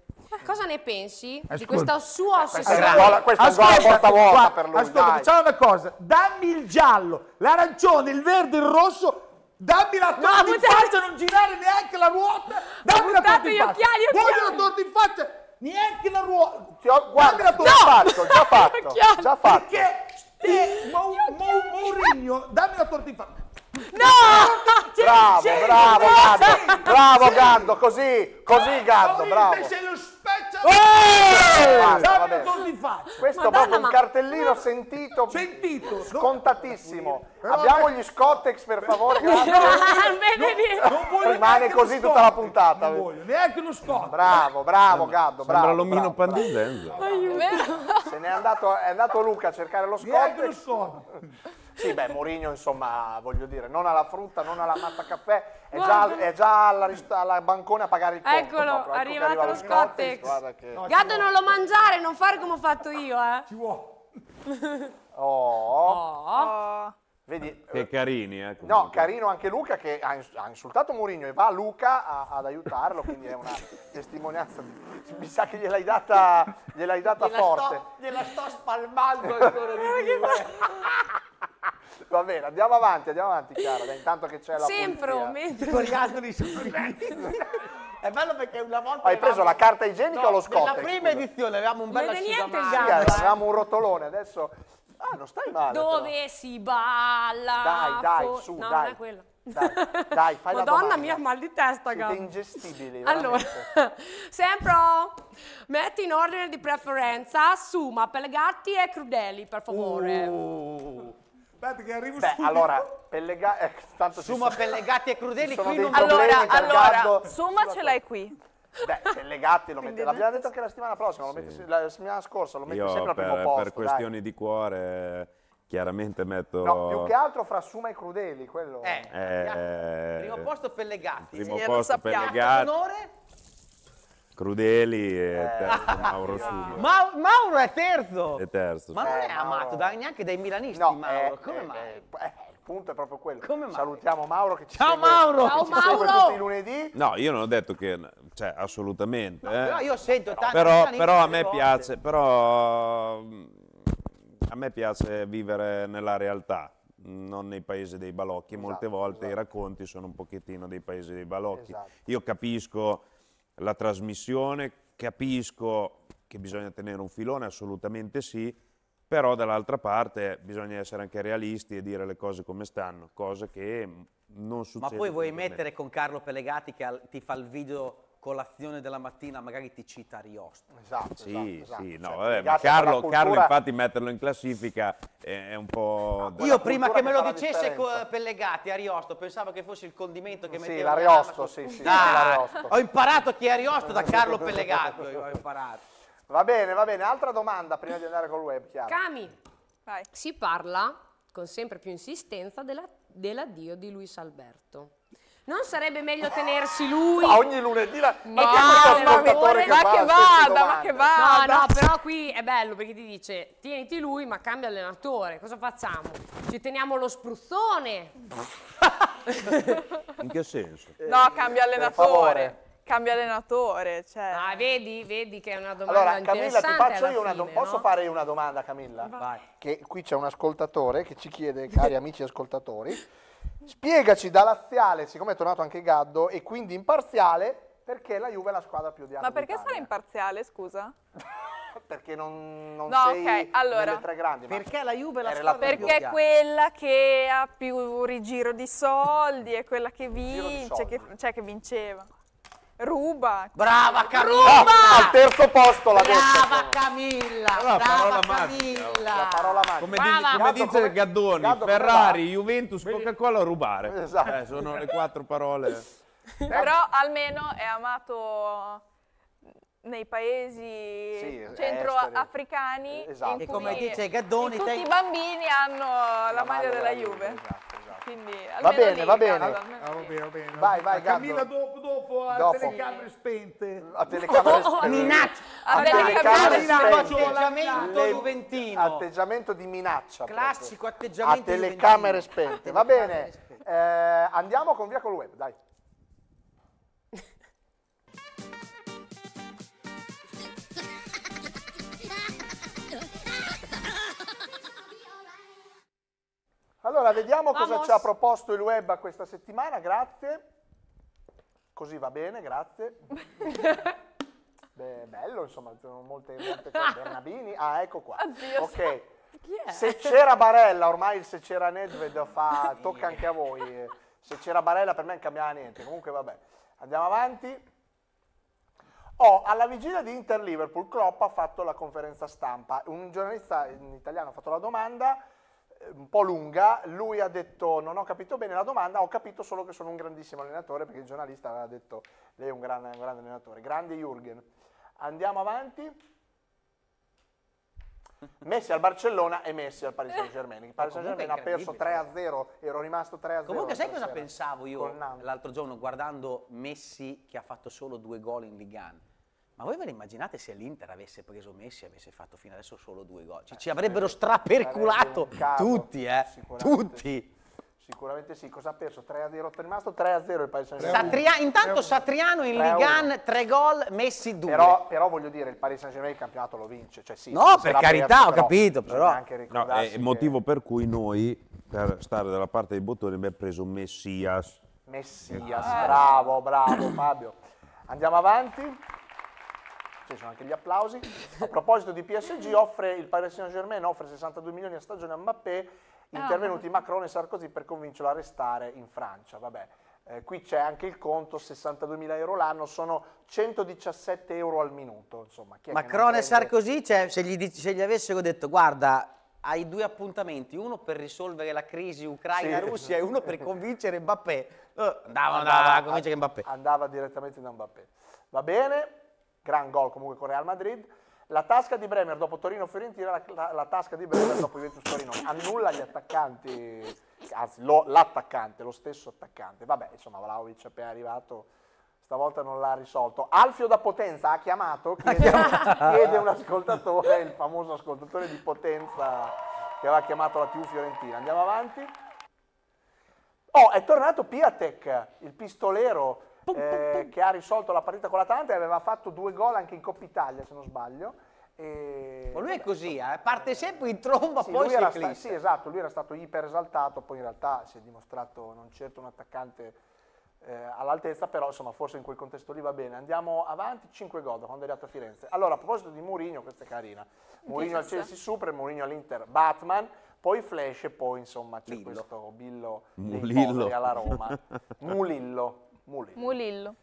Cosa ne pensi di Ascolta. questa sua Questa è ossessione? una questa è un gol a porta vuota per lui, Ascolta, dai. facciamo una cosa. Dammi il giallo, l'arancione, il verde, il rosso. Dammi la torta in buttate- faccia, non girare neanche la ruota. Dammi la torta in gli faccia. occhiali, Voglio occhiali. la torta in faccia, neanche la ruota. Guarda, Dammi la torta in faccia. fatto, già fatto, Occhiali. già fatto. Perché Mau- Mau- Mourinho, dammi la torta in faccia. Bravo, Sei- bravo sei- Gaddo, bravo Gaddo, così, così Gaddo, Mourinho, bravo. Specchio. Basta. Questo è proprio un ma- cartellino sentito, Sentito. scontatissimo. Però- Abbiamo gli Scottex per favore, grazie. Bene, bene. Non voglio Rimane così lo tutta la puntata. Non voglio neanche lo scotto. Bravo, bravo Gaddo, bravo. Sembra l'omino bravo. Se n'è andato, è andato Luca a cercare lo Neanche lo Scottex. Sì, beh, Mourinho, insomma, voglio dire, non alla frutta, non alla mazza caffè, è già, è già alla, alla bancone a pagare il conto. Eccolo, proprio. Ecco arrivato arriva lo Scottex, Scottex. Che... Gaddo non lo mangiare, non fare come ho fatto io, eh. Ci vuole. Oh, Oh. Oh, vedi... Che carini, eh. No, comunque. carino anche Luca che ha, ins- ha insultato Mourinho e va Luca a- ad aiutarlo, quindi è una testimonianza. di- Mi sa che gliel'hai data, gliel'hai data forte. gliela sto spalmando ancora di più. Va bene, andiamo avanti, andiamo avanti, Chiara. dai, intanto che c'è la Sempre, pulizia. mentre... Coriandoli È bello perché una volta Hai preso la carta igienica o lo Nella Scottex? prima scusa? edizione avevamo un bel asciugamano. Sì, Gaddo. avevamo un rotolone, adesso... Ah, non stai male. però. Dove si balla? Dai, dai, su, no, dai. non è quella. Dai, dai, fai la Madonna mia, mal di testa, Siete Gaddo. ingestibili, Allora, sempre metti in ordine di preferenza Suma, Pellegatti e Crudeli, per favore. Uh. Aspetta che arrivo Beh, subito. allora, Pellegatti... Eh, tanto Suma Pellegatti e Crudeli qui non Allora, per allora. Suma ce l'hai qui. Beh, Pellegatti lo. Quindi L'abbiamo detto anche la settimana prossima, lo metti- la settimana scorsa lo metti Io sempre al primo per, posto. per dai. questioni di cuore chiaramente metto... No, più che altro fra Suma e Crudeli, quello. Eh, Eh, primo posto Pellegatti. Primo Sì, lo posto sappiamo. Pellegatti, Onore? Crudeli e Eh. terzo Mauro Suma. Ma- Mauro è terzo. E terzo. Ma non è amato da- neanche dai milanisti No, Mauro. eh, Come eh, mai? eh, eh, il punto è proprio quello. Come mai? Salutiamo Mauro che ci Ciao, segue, Mauro! che Ciao, ci segue Mauro! tutti i lunedì. No, io non ho detto che... Cioè, assolutamente. eh. Però io sento tanti però, milanisti però a me volte. piace, però mh, a me piace vivere nella realtà, non nei paesi dei balocchi. Molte Esatto, volte i esatto. racconti sono un pochettino dei paesi dei balocchi. Esatto. Io capisco la trasmissione, capisco che bisogna tenere un filone, assolutamente sì, però dall'altra parte bisogna essere anche realisti e dire le cose come stanno, cosa che mh, non Ma succede. poi vuoi mettere con Carlo Pellegatti che ti fa il video colazione della mattina, magari ti cita Ariosto. Esatto, Sì, esatto, sì, esatto. no, Cioè, vabbè, ma Carlo, cultura- Carlo infatti metterlo in classifica è, è un po'... Quella Io prima che me lo dicesse Pellegatti, Ariosto, pensavo che fosse il condimento che Sì, metteva l'Ariosto, in sì, sì, l'Ariosto. Ho imparato chi è Ariosto da Carlo Pellegatti, ho imparato. Va bene, va bene. Altra domanda prima di andare col web, Chiara. Cami, Vai. si parla con sempre più insistenza della- dell'addio di Luis Alberto. Non sarebbe meglio tenersi lui? A ogni lunedì la... Ma per ascoltatore favore, che ma che vada, ma che vada. No, no, però qui è bello perché ti dice tieniti lui ma cambia allenatore. Cosa facciamo? Ci teniamo lo spruzzone? In che senso? No, cambia favore. allenatore. Cambia allenatore, cioè. Ah, vedi, vedi che è una domanda Allora, Camilla, ti faccio io una domanda. Posso no? fare io una domanda, Camilla? Vai. Che qui c'è un ascoltatore che ci chiede, cari amici ascoltatori, spiegaci da laziale, siccome è tornato anche Gaddo, e quindi imparziale, perché la Juve è la squadra più odiata Ma perché d'Italia. sarà imparziale, scusa? Perché non, non No, sei ok, allora. nelle tre grandi. ma- Perché la Juve è la squadra Perché è quella che ha più rigiro di soldi, è quella che vince, che, cioè che vinceva. Ruba. Brava Camilla! Ah, al terzo posto l'ha Brava detto. Camilla! Allora, brava parola magica. Camilla! La parola magica. Come, Brava. dice, come dice come- Gaddoni, Gaddo, come Ferrari, va? Juventus, Coca-Cola, rubare. Esatto. Eh, sono le quattro parole. Però almeno è amato nei paesi Sì, centroafricani. Esatto. E come dice Gaddoni, tutti te- i bambini hanno la, maglia della Juve. Esatto, esatto. Quindi Va bene, lì, va bene. Almeno Ah, va bene, va bene. Vai, vai, A Camilla Gaddo. dopo, dopo, a Dopo. telecamere spente. A telecamere spente. Minaccia! A A telecamere spente. Atteggiamento Le- juventino. Atteggiamento di minaccia. proprio. Classico atteggiamento A telecamere juventino. spente. Va bene. Eh, andiamo con via col web, dai. Allora, vediamo cosa Vamos. ci ha proposto il web a questa settimana, grazie. Così va bene, grazie. Beh, bello, insomma, sono molte, molte cose. Bernabini, ah, ecco qua. Addio, ok. Se c'era Barella, ormai se c'era Nedved fa, tocca anche a voi. Se c'era Barella per me non cambiava niente. Comunque vabbè. Andiamo avanti. Oh, alla vigilia di Inter-Liverpool, Klopp ha fatto la conferenza stampa. Un giornalista in italiano ha fatto la domanda, un po' lunga. Lui ha detto: Non ho capito bene la domanda, ho capito solo che sono un grandissimo allenatore, perché il giornalista aveva detto: Lei è un, gran- un grande allenatore. Grande Jürgen. Andiamo avanti. Messi al Barcellona e Messi al Paris Saint Germain. Il Paris Saint comunque Germain ha perso incredibile. 3-0, ero rimasto 3-0. Comunque sai cosa pensavo io l'altro giorno guardando Messi che ha fatto solo due gol in Ligue 1? Ma voi ve ne immaginate se l'Inter avesse preso Messi e avesse fatto fino adesso solo due gol? Ci, ci avrebbero straperculato tutti, eh? sicuramente. Tutti. Sicuramente sì. Cosa ha perso? 3-0, è rimasto 3-0 il Paris Saint Germain. Satria- intanto Satriano in Ligue 1, 3-1. tre gol, Messi due. Però, però voglio dire, il Paris Saint Germain il campionato lo vince. Cioè, sì, No, per carità, perso, ho capito, però- anche No, è il che motivo per cui noi, per stare dalla parte dei bottoni, abbiamo preso Messias. Messias, bravo, bravo Fabio. Andiamo avanti. Ci sono anche gli applausi. A proposito di PSG, offre, il Paris Saint Germain offre 62 milioni a stagione a Mbappé, intervenuti Macron e Sarkozy per convincerlo a restare in Francia. Vabbè, eh, qui c'è anche il conto, 62 mila euro l'anno, sono 117 euro al minuto. Insomma, chi è che non Macron e Sarkozy, cioè, se, gli, se gli avessero detto guarda, hai due appuntamenti, uno per risolvere la crisi Ucraina-Russia e uno per convincere Mbappé. Eh, andavano da- a convincere Mbappé. Andava direttamente da Mbappé. Va bene, gran gol comunque con Real Madrid. La tasca di Bremer dopo Torino-Fiorentina, la, la- la tasca di Bremer dopo Juventus-Torino. Annulla gli attaccanti, anzi lo- l'attaccante, lo stesso attaccante. Vabbè, insomma, Vlaovic è appena arrivato, stavolta non l'ha risolto. Alfio da Potenza ha chiamato, chiede, chiede un ascoltatore, il famoso ascoltatore di Potenza che aveva chiamato la TV Fiorentina. Andiamo avanti. Oh, è tornato Piatek, il pistolero eh, che ha risolto la partita con l'Atalanta e aveva fatto due gol anche in Coppa Italia, se non sbaglio. E... Ma lui è così, eh, parte sempre in tromba, Sì, poi era sta- sì, esatto, lui era stato iper esaltato, poi in realtà si è dimostrato non certo un attaccante eh, all'altezza, però insomma forse in quel contesto lì va bene. Andiamo avanti, 5 gol da quando è arrivato a Firenze. Allora, a proposito di Mourinho, questa è carina. Mourinho al. Chelsea Super, Mourinho all'Inter Batman, poi Flash e poi insomma c'è Lillo. questo Billo dei Mulillo. alla Roma. Mulillo. Mulillo. Mulillo.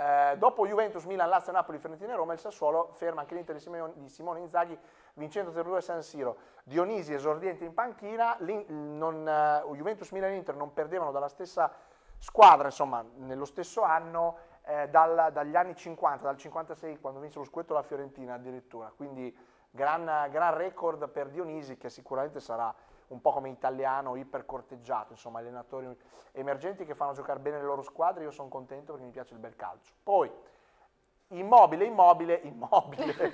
Eh, dopo Juventus, Milan, Lazio, Napoli, Fiorentina e Roma, il Sassuolo ferma anche l'Inter di Simone, Inzaghi vincendo 0-2 a San Siro. Dionisi esordiente in panchina, non, eh, Juventus, Milan e Inter non perdevano dalla stessa squadra, insomma, nello stesso anno eh, dal- dagli anni 50, dal 56 quando vinse lo scudetto la Fiorentina addirittura. Quindi gran, gran record per Dionisi che sicuramente sarà un po' come italiano, iper corteggiato, insomma, allenatori emergenti che fanno giocare bene le loro squadre, io sono contento perché mi piace il bel calcio. Poi, immobile, immobile, immobile,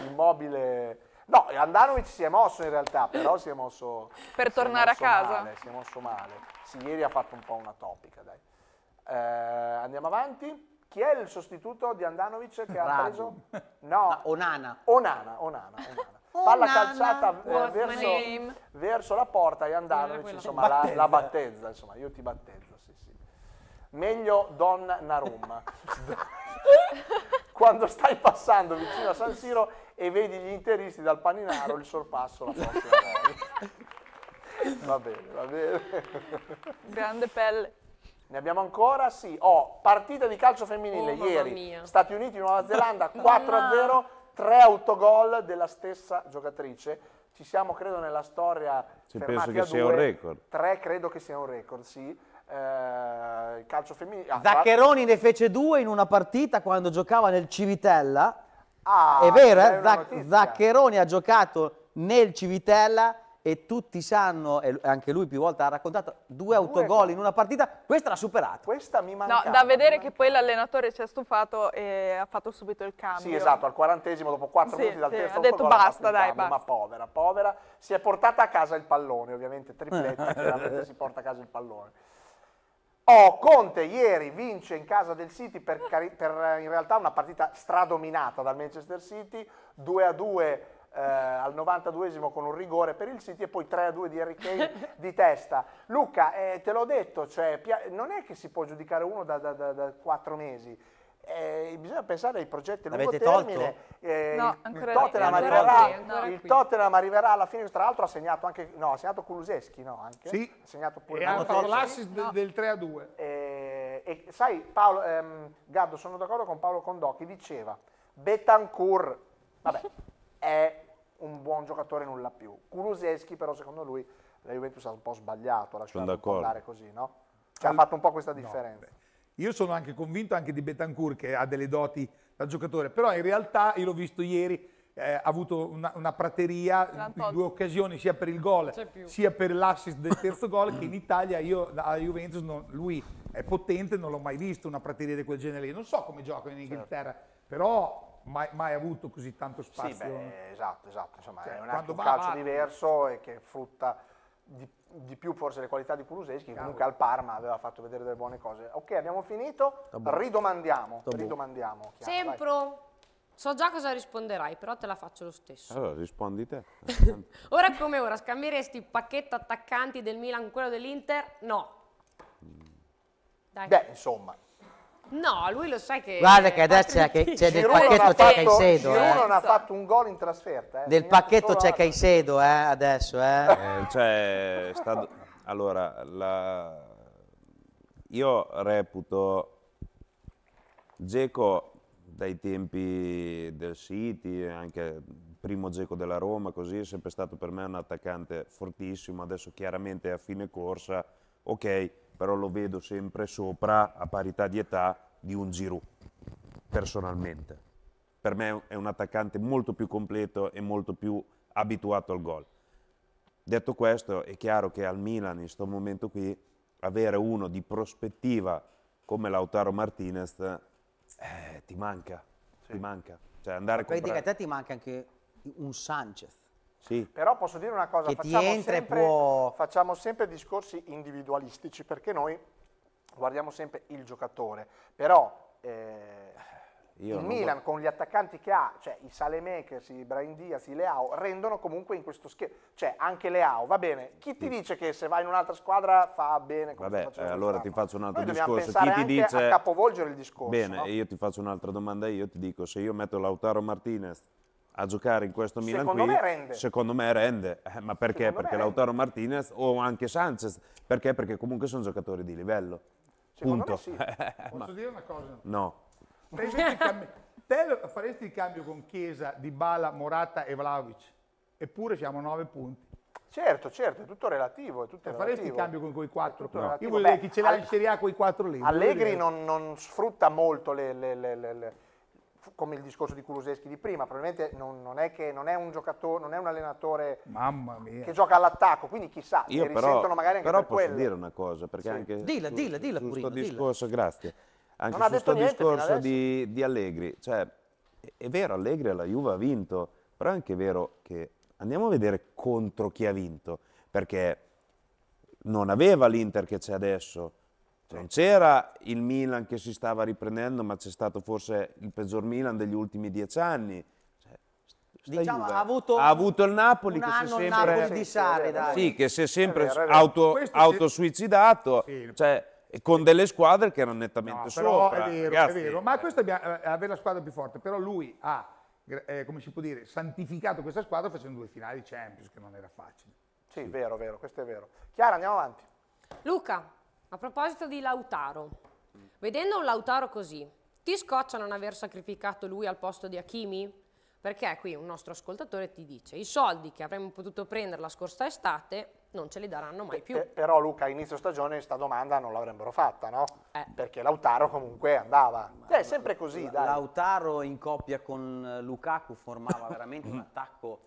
immobile, no, Andanovic si è mosso in realtà, però si è mosso... Per si è tornare a mosso casa? male, si è mosso male. Sì, ieri ha fatto un po' una topica, dai. Eh, andiamo avanti. Chi è il sostituto di Andanovic che ha Radu. preso? No, Ah, Onana. Onana, Onana, Onana. Palla Onana, calciata eh, verso, verso la porta e Andanovic insomma la, la battezza, insomma io ti battezzo, sì sì. Meglio Don Narum. Quando stai passando vicino a San Siro e vedi gli interisti dal paninaro, il sorpasso la prossima volta. Va bene, va bene. Grande pelle. Ne abbiamo ancora? Sì. Oh, partita di calcio femminile Oh, ieri. Stati Uniti, Nuova Zelanda 4-0, tre autogol della stessa giocatrice. Ci siamo, credo, nella storia Sì, fermati penso che a sia due. un record. Tre credo che sia un record, sì. Eh, il calcio femminile. ah, Zaccheroni ne fece due in una partita quando giocava nel Civitella. ah, è vero, è eh? Zac-. Zaccheroni ha giocato nel Civitella e tutti sanno, e anche lui più volte ha raccontato, due autogol in una partita. Questa l'ha superato. Questa mi No, mancava. da vedere che poi l'allenatore si è stufato e ha fatto subito il cambio. Sì, esatto, al quarantesimo, dopo quattro Sì, minuti dal sì, terzo ha detto basta, dai, cambio, basta. Ma povera, povera, si è portata a casa il pallone, ovviamente, tripletta, chiaramente si porta a casa il pallone. Oh, Conte ieri vince in casa del City per, per, in realtà una partita stradominata dal Manchester City, 2 a 2 eh, al 92esimo con un rigore per il City e poi 3-2 di Harry Kane di testa. Luca, eh, te l'ho detto, cioè, non è che si può giudicare uno da, da, da- da quattro mesi. Eh, bisogna pensare ai progetti a lungo termine. Eh, No, il- ancora il Tottenham, arriverà, qui, ancora il. Tottenham arriverà alla fine, tra l'altro ha segnato anche, no, ha segnato Kuluseschi, no, anche? Sì. Ha segnato pure E ha fatto l'assist del- del 3 a 2. Eh, e sai, Paolo, ehm, Gaddo, sono d'accordo con Paolo Condocchi, diceva, Betancourt, vabbè, è un buon giocatore nulla più. Kuluseschi però secondo lui la Juventus ha un po' sbagliato, ha lasciato Sono un po' d'accordo. andare così, no? Cioè ha fatto un po' questa differenza. Io sono anche convinto anche di Betancourt che ha delle doti da giocatore, però in realtà io l'ho visto ieri, eh, ha avuto una, una prateria in due occasioni sia per il gol sia per l'assist del terzo gol che in Italia io alla Juventus non- lui è potente, non l'ho mai visto una prateria di quel genere lì. Non so come gioca in Inghilterra, però mai, mai avuto così tanto Sì, spazio. beh, esatto, esatto, insomma Cioè, è un, un va, calcio va. diverso e che frutta di, di più forse le qualità di Kuluseschi, che comunque al Parma aveva fatto vedere delle buone cose. Ok, abbiamo finito, ridomandiamo, Tabù. ridomandiamo. Chiara, vai. Sempro, so già cosa risponderai, però te la faccio lo stesso. Allora rispondi te. Ora come ora, scambieresti il pacchetto attaccanti del Milan con quello dell'Inter? No. Dai. Beh, insomma, No, lui lo sai che... Guarda che adesso c'è, c'è non pacchetto c'è Caicedo, Giroud eh. non ha fatto un gol in trasferta. eh, Del segnato pacchetto c'è Caicedo, eh, adesso, eh. Eh, cioè, sta- allora, la- io reputo Geco dai tempi del City, anche primo Geco della Roma, così è sempre stato per me un attaccante fortissimo, adesso chiaramente è a fine corsa, ok, però lo vedo sempre sopra, a parità di età, di un Giroud, personalmente. Per me è un attaccante molto più completo e molto più abituato al gol. Detto questo, è chiaro che al Milan in questo momento qui avere uno di prospettiva come Lautaro Martinez eh, ti manca, ti manca. Cioè andare a comprare... ti manca anche un Sanchez. Sì, Però posso dire una cosa, facciamo, entra sempre, può- facciamo sempre discorsi individualistici perché noi guardiamo sempre il giocatore, però eh, Io il Milan con gli attaccanti che ha, cioè i Salemakers, i Brian Diaz, i Leao, rendono comunque in questo schema, cioè anche Leao, va bene, chi ti dice che se vai in un'altra squadra fa bene? Vabbè, eh, allora ti faccio un altro Noi discorso. Chi ti dice- a capovolgere il discorso. Bene, no? e io ti faccio un'altra domanda io, ti dico, se io metto Lautaro Martinez a giocare in questo Milan Secondo qui, me rende. secondo me rende. Eh, ma perché? Secondo perché rende. Lautaro Martinez o anche Sanchez, perché? Perché comunque sono giocatori di livello. Secondo Punto. me sì. Posso dire una cosa? No. Te, il cambi- faresti il cambio con Chiesa, Dybala, Morata e Vlaovic? Eppure siamo a 9 punti. Certo, certo, è tutto relativo, è tutto faresti il relativo. cambio con quei quattro? tutto Io relativo. dire Beh, chi ce l'ha in Serie A quei quattro lì. Allegri non, non sfrutta molto le, le- le- le- le- come il discorso di Kuluseschi di prima, probabilmente non, non è che non è un giocatore, non è un allenatore Mamma mia. che gioca all'attacco, quindi chissà, Io ne però, risentono magari anche però per posso quello. dire una cosa, perché Sì. anche Dilla, su- dilla, dilla, su Purino, sto dilla. discorso, grazie. Anche Non su detto sto niente fino discorso di, di Allegri, cioè è- è vero, Allegri alla Juve ha vinto, però è anche vero che andiamo a vedere contro chi ha vinto, perché non aveva l'Inter che c'è adesso. Cioè, non c'era il Milan che si stava riprendendo, ma c'è stato forse il peggior Milan degli ultimi dieci anni. Cioè, Diciamo, ha avuto ha avuto il Napoli che si è sempre... Napoli di Sarri, dai. Sì, che si è sempre È vero, è vero. auto, sì. autosuicidato, Sì. cioè, e con delle squadre che erano nettamente No, però sopra. è vero, ragazzi. è vero. Ma questo abbiamo, eh, avere la squadra più forte, però lui ha, eh, come si può dire, santificato questa squadra facendo due finali di Champions, che non era facile. Sì, vero, vero, questo è vero. Chiara, andiamo avanti. Luca, a proposito di Lautaro, vedendo un Lautaro così, ti scoccia non aver sacrificato lui al posto di Hakimi? Perché qui un nostro ascoltatore ti dice i soldi che avremmo potuto prendere la scorsa estate non ce li daranno mai più. Eh, però Luca a inizio stagione sta domanda non l'avrebbero fatta, no? Eh. Perché Lautaro comunque andava. Eh, è sempre così, La- dai. Lautaro in coppia con eh, Lukaku formava veramente un attacco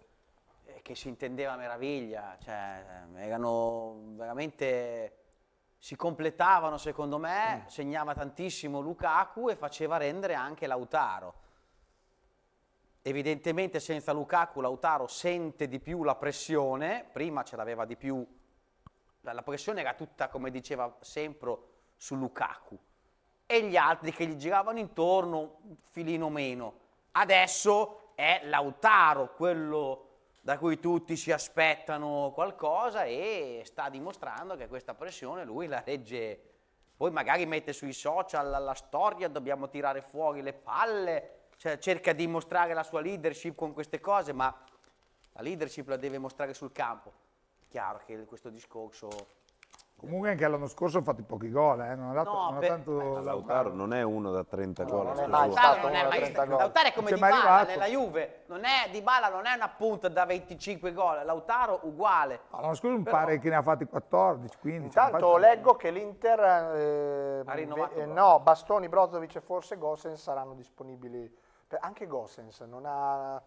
eh, che si intendeva meraviglia, cioè eh, erano veramente si completavano secondo me, segnava tantissimo Lukaku e faceva rendere anche Lautaro. Evidentemente senza Lukaku Lautaro sente di più la pressione, prima ce l'aveva di più, la la pressione era tutta come diceva sempre su Lukaku e gli altri che gli giravano intorno un filino meno. Adesso è Lautaro quello da cui tutti si aspettano qualcosa e sta dimostrando che questa pressione lui la regge. Poi magari mette sui social la, storia, dobbiamo tirare fuori le palle, cioè cerca di mostrare la sua leadership con queste cose, ma la leadership la deve mostrare sul campo. Chiaro che questo discorso Comunque anche l'anno scorso ha fatto pochi gol, eh, non ha dato No, non ha tanto... Lautaro non è uno da 30 gol. non è stato Lautaro non è uno da mai 30 gol. Lautaro è come Di Bala arrivato. nella Juve, non è Di Bala non è una punta da 25 gol, Lautaro uguale. No, L'anno scorso mi Però- pare che ne ha fatti 14, 15. Intanto leggo che l'Inter, eh, Ha rinnovato ve- eh, no, Bastoni, Brozovic e forse Gossens saranno disponibili. anche Gossens non ha,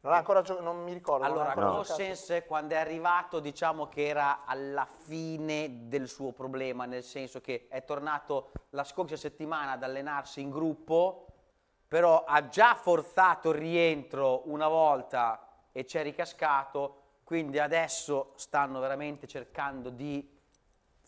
non ha ancora giocato, non mi ricordo. Allora, giocato. Gossens quando è arrivato diciamo che era alla fine del suo problema, nel senso che è tornato la scorsa settimana ad allenarsi in gruppo, però ha già forzato il rientro una volta e ci è ricascato, quindi adesso stanno veramente cercando di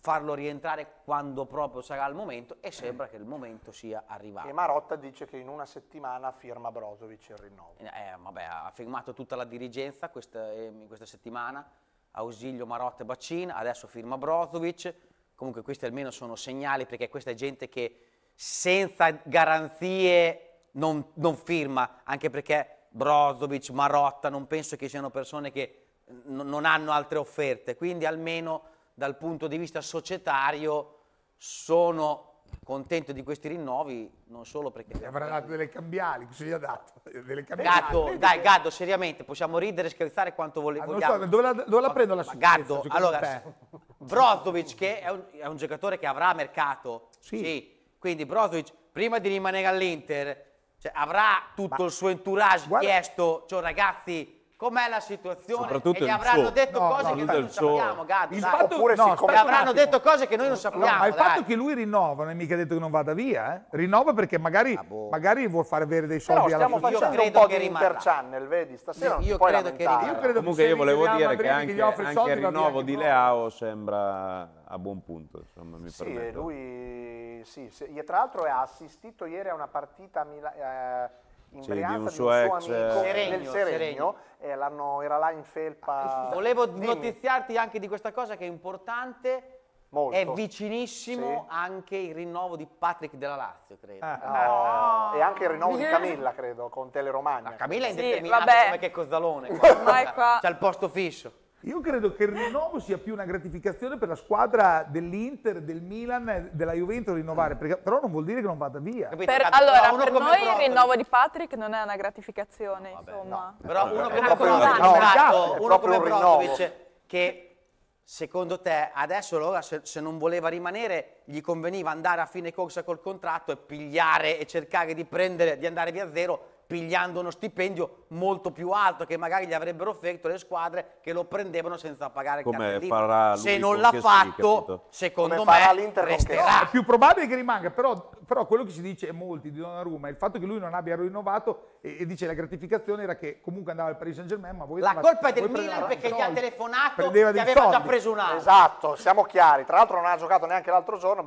farlo rientrare quando proprio sarà il momento e sembra che il momento sia arrivato. E Marotta dice che in una settimana firma Brozovic il rinnovo. Eh, vabbè, ha firmato tutta la dirigenza questa, eh, questa settimana, Ausilio, Marotta e Baccin, adesso firma Brozovic, comunque questi almeno sono segnali perché questa è gente che senza garanzie non, non firma, anche perché Brozovic, Marotta non penso che siano persone che non hanno altre offerte, quindi almeno dal punto di vista societario sono contento di questi rinnovi, non solo perché... Gli avrà dato delle cambiali, cosa gli ha dato? Delle cambiali. Gatto, dai, Gaddo, seriamente, possiamo ridere e scherzare quanto vole- Ah, vogliamo. so, dove la, dove la prendo la Ma secondo allora, te? Brozovic che è un, è un giocatore che avrà mercato, Sì. quindi Brozovic prima di rimanere all'Inter cioè, avrà tutto il suo entourage Guarda- chiesto, cioè ragazzi, com'è la situazione? Soprattutto e gli il avranno suo. detto No, cose no, che noi il non sappiamo, Gaddo, Il fatto, Oppure no, Gli avranno detto cose che noi non No, sappiamo, ma il fatto dai. che lui rinnova non è mica detto che non vada via, eh? Rinnova perché magari, Ah, boh. magari vuol fare avere dei Però soldi alla stiamo Io facendo un po' che di. Interchannel, vedi? Stasera non Io credo che io credo Comunque se io volevo dire Madrid che che anche, anche il rinnovo di. Leao sembra a buon punto, insomma, mi Sì, permetto. lui sì, sì, e tra l'altro ha assistito ieri a una partita a Mila- eh, in Sì, Brianza di un di suo un ex, suo amico eh, Seregno, nel Seregno, e l'hanno- era là in felpa. Volevo Dimmi. notiziarti anche di questa cosa che è importante. Molto. È vicinissimo Sì. anche il rinnovo di Patrick della Lazio, credo. Ah. No, E anche il rinnovo di Camilla, credo, con Teleromagna. Ma Camilla è Sì, indeterminato vabbè. come che Cozzalone. Qua- C'ha il posto fisso. Io credo che il rinnovo sia più una gratificazione per la squadra dell'Inter, del Milan, della Juventus rinnovare, perché, però non vuol dire che non vada via. Per- allora, per come noi il Brozovic- rinnovo di Patrick non è una gratificazione, insomma. Però uno come. No, Gatto, è uno proprio come un rinnovo. Brozovic che secondo te adesso allora se, se non voleva rimanere gli conveniva andare a fine corsa col contratto e pigliare e cercare di prendere di andare via zero pigliando uno stipendio molto più alto che magari gli avrebbero offerto le squadre che lo prendevano senza pagare il Come farà lui Se non l'ha fatto, capito? secondo Come me resterà. È più probabile che rimanga, però, però quello che si dice molti di Donnarumma è il fatto che lui non abbia rinnovato e, e dice la gratificazione era che comunque andava al Paris Saint Germain, ma voi La ma- colpa è del Milan perché gli ha telefonato dei aveva già soldi. preso un altro. Esatto, siamo chiari. Tra l'altro non ha giocato neanche l'altro giorno.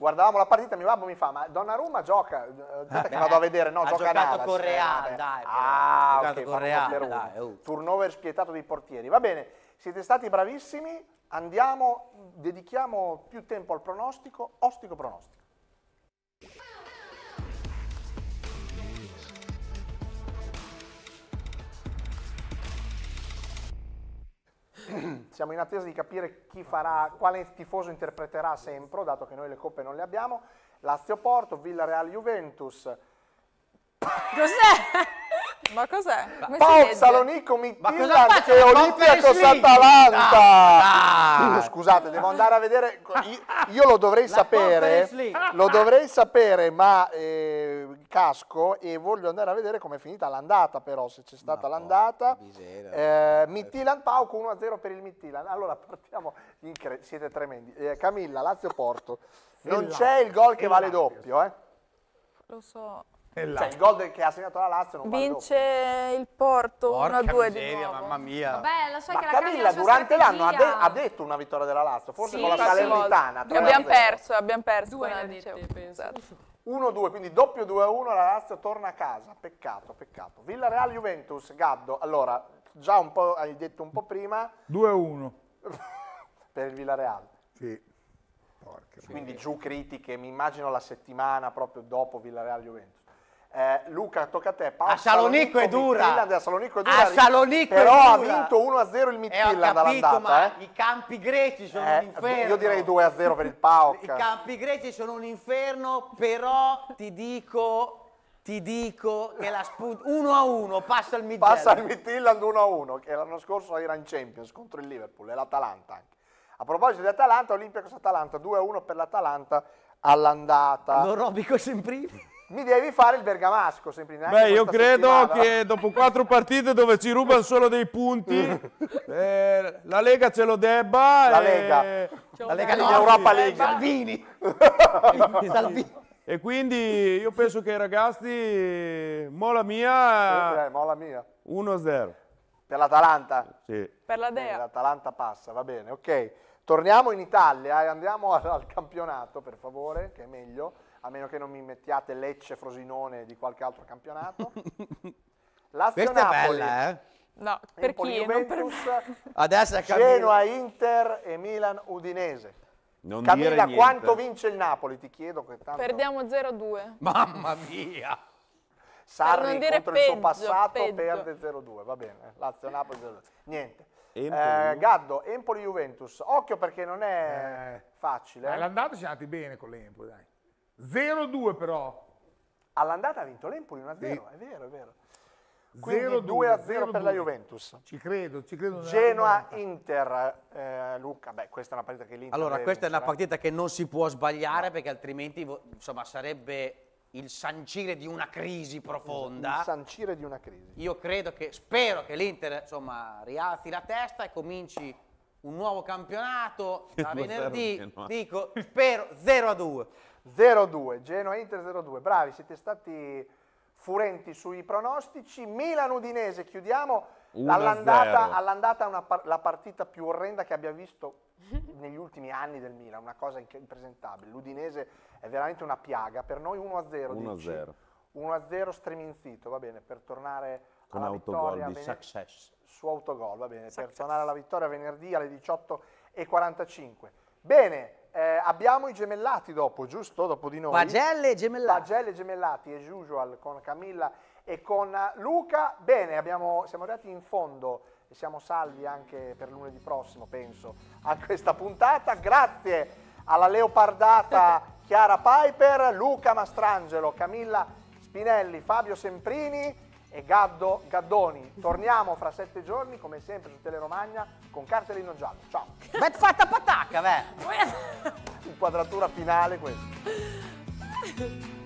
Guardavamo la partita, mio babbo mi fa, ma Donnarumma gioca? Eh, Aspetta che vado a vedere. No, ha gioca giocato Dallas, con eh, Real, vabbè. dai, però. Ah, Ha ok, giocato con Real, dai, oh. Turnover spietato dei portieri. Va bene, siete stati bravissimi. Andiamo, dedichiamo più tempo al pronostico. Ostico pronostico. Siamo in attesa di capire chi farà, quale tifoso interpreterà sempre, dato che noi le coppe non le abbiamo. Lazio Porto, Villarreal Juventus, Cos'è? Ma cos'è? Pau? Salonico Midtjylland e League? Atalanta. Scusate, devo andare a vedere. Io, io lo dovrei La sapere, lo dovrei sapere, ma eh, casco e voglio andare a vedere com'è finita l'andata. Però, se c'è stata l'andata, eh, Midtjylland Pauco 1-0 per il Midtjylland. Allora partiamo. incre- siete tremendi. Eh, Camilla, Lazio Porto. Non c'è il gol che vale doppio, eh? Lo so. Cioè, il gol che ha segnato la Lazio non vale. Vince il Porto 1-2 di nuovo. mamma mia. Vabbè, lo sai Ma che Camilla la durante l'anno ha, de- ha detto una vittoria della Lazio, forse Sì, con la Salernitana. Abbiamo 3-0. perso, abbiamo perso. Due ne ha dicevo. dette, penso. Esatto. 1-2, quindi doppio 2-1, la Lazio torna a casa. Peccato, peccato. Villarreal Juventus, Gaddo. Allora, già un po' hai detto un po' prima 2-1. per il Villarreal. Sì. Porca Quindi giù critiche, mi immagino la settimana proprio dopo Villarreal Juventus. Eh, Luca, tocca a te. Paolo A Salonico è dura. A Salonico è dura. A Salonico è Però ha dura. vinto 1-0 il Eh, ho Midtjylland capito, all'andata. ma eh. i campi greci sono Eh, un inferno. io direi 2-0 per il PAOK. I campi greci sono un inferno, però ti dico, ti dico che la spunta 1 a 1 passa il Midtjylland. Passa il Midtjylland 1-1, che l'anno scorso era in Champions contro il Liverpool e l'Atalanta anche. A proposito di Atalanta, Olympiacos Atalanta 2-1 per l'Atalanta all'andata. Lo robico sempre. Mi devi fare il bergamasco, sempre in Beh, io credo che dopo quattro partite dove ci rubano solo dei punti, eh, la Lega ce lo debba. La e- Lega. La Lega Nord, Europa League. Salvini. Salvini. E quindi io penso che i ragazzi, mola mia, Eh, molla mia. 1-0. Per l'Atalanta. Sì. Per la Dea. L'Atalanta passa, va bene, ok. Torniamo in Italia e andiamo al, al campionato, per favore, che è meglio, a meno che non mi mettiate Lecce, Frosinone di qualche altro campionato. Lazio Questa è Napoli, bella, eh? No, per Empoli, chi? Juventus, Adesso è. Genoa, Inter e Milan, Udinese. Non dire Camilla, niente. quanto vince il Napoli? Ti chiedo che tanto Perdiamo 0-2. Mamma mia. Sarri per non dire contro il suo peggio, passato peggio. perde 0-2, va bene. eh. Lazio-Napoli 0-2. Niente. Empoli, Eh. Gaddo, Empoli-Juventus. Occhio perché non è Eh. facile. Eh. l'andata siamo andati bene con l'Empoli, dai. 0-2 però. All'andata ha vinto l'Empoli 1-0, Sì. è vero, è vero. Quindi 0-2, 2-0 per la 0-2. Juventus. Ci credo, ci credo. nella Genoa, rimonta. Inter, eh, Luca, beh questa è una partita che l'Inter Allora, questa è una vincere. partita che non si può sbagliare perché altrimenti insomma, sarebbe il sancire di una crisi Il profonda. sancire di una crisi. Io credo che, spero che l'Inter insomma rialzi la testa e cominci un nuovo campionato da venerdì. no. Dico, spero 0 a 2. 0-2, Genoa-Inter 0-2. Bravi, siete stati furenti sui pronostici. Milan-Udinese, chiudiamo. 1-0. All'andata, all'andata par- la partita più orrenda che abbia visto negli ultimi anni del Milan, una cosa inc- impresentabile. L'Udinese è veramente una piaga. Per noi 1-0. dici? 1-0. 1-0 streminzito, va bene, per tornare Con alla autogol vittoria. di vene- success. su autogol, va bene, per tornare alla vittoria venerdì alle 18.45. Bene, eh, abbiamo i gemellati dopo, giusto? Dopo di noi. Pagelle e gemellati. Pagelle gemellati, as usual, con Camilla e con Luca. Bene, abbiamo- siamo arrivati in fondo e siamo salvi anche per lunedì prossimo, penso, a questa puntata. Grazie alla leopardata Chiara Piper, Luca Mastrangelo, Camilla Spinelli, Fabio Semprini e Gaddo Gaddoni. Torniamo fra sette giorni, come sempre, su Teleromagna con cartellino giallo. Ciao. Bet fatta patacca, beh. Inquadratura finale questa.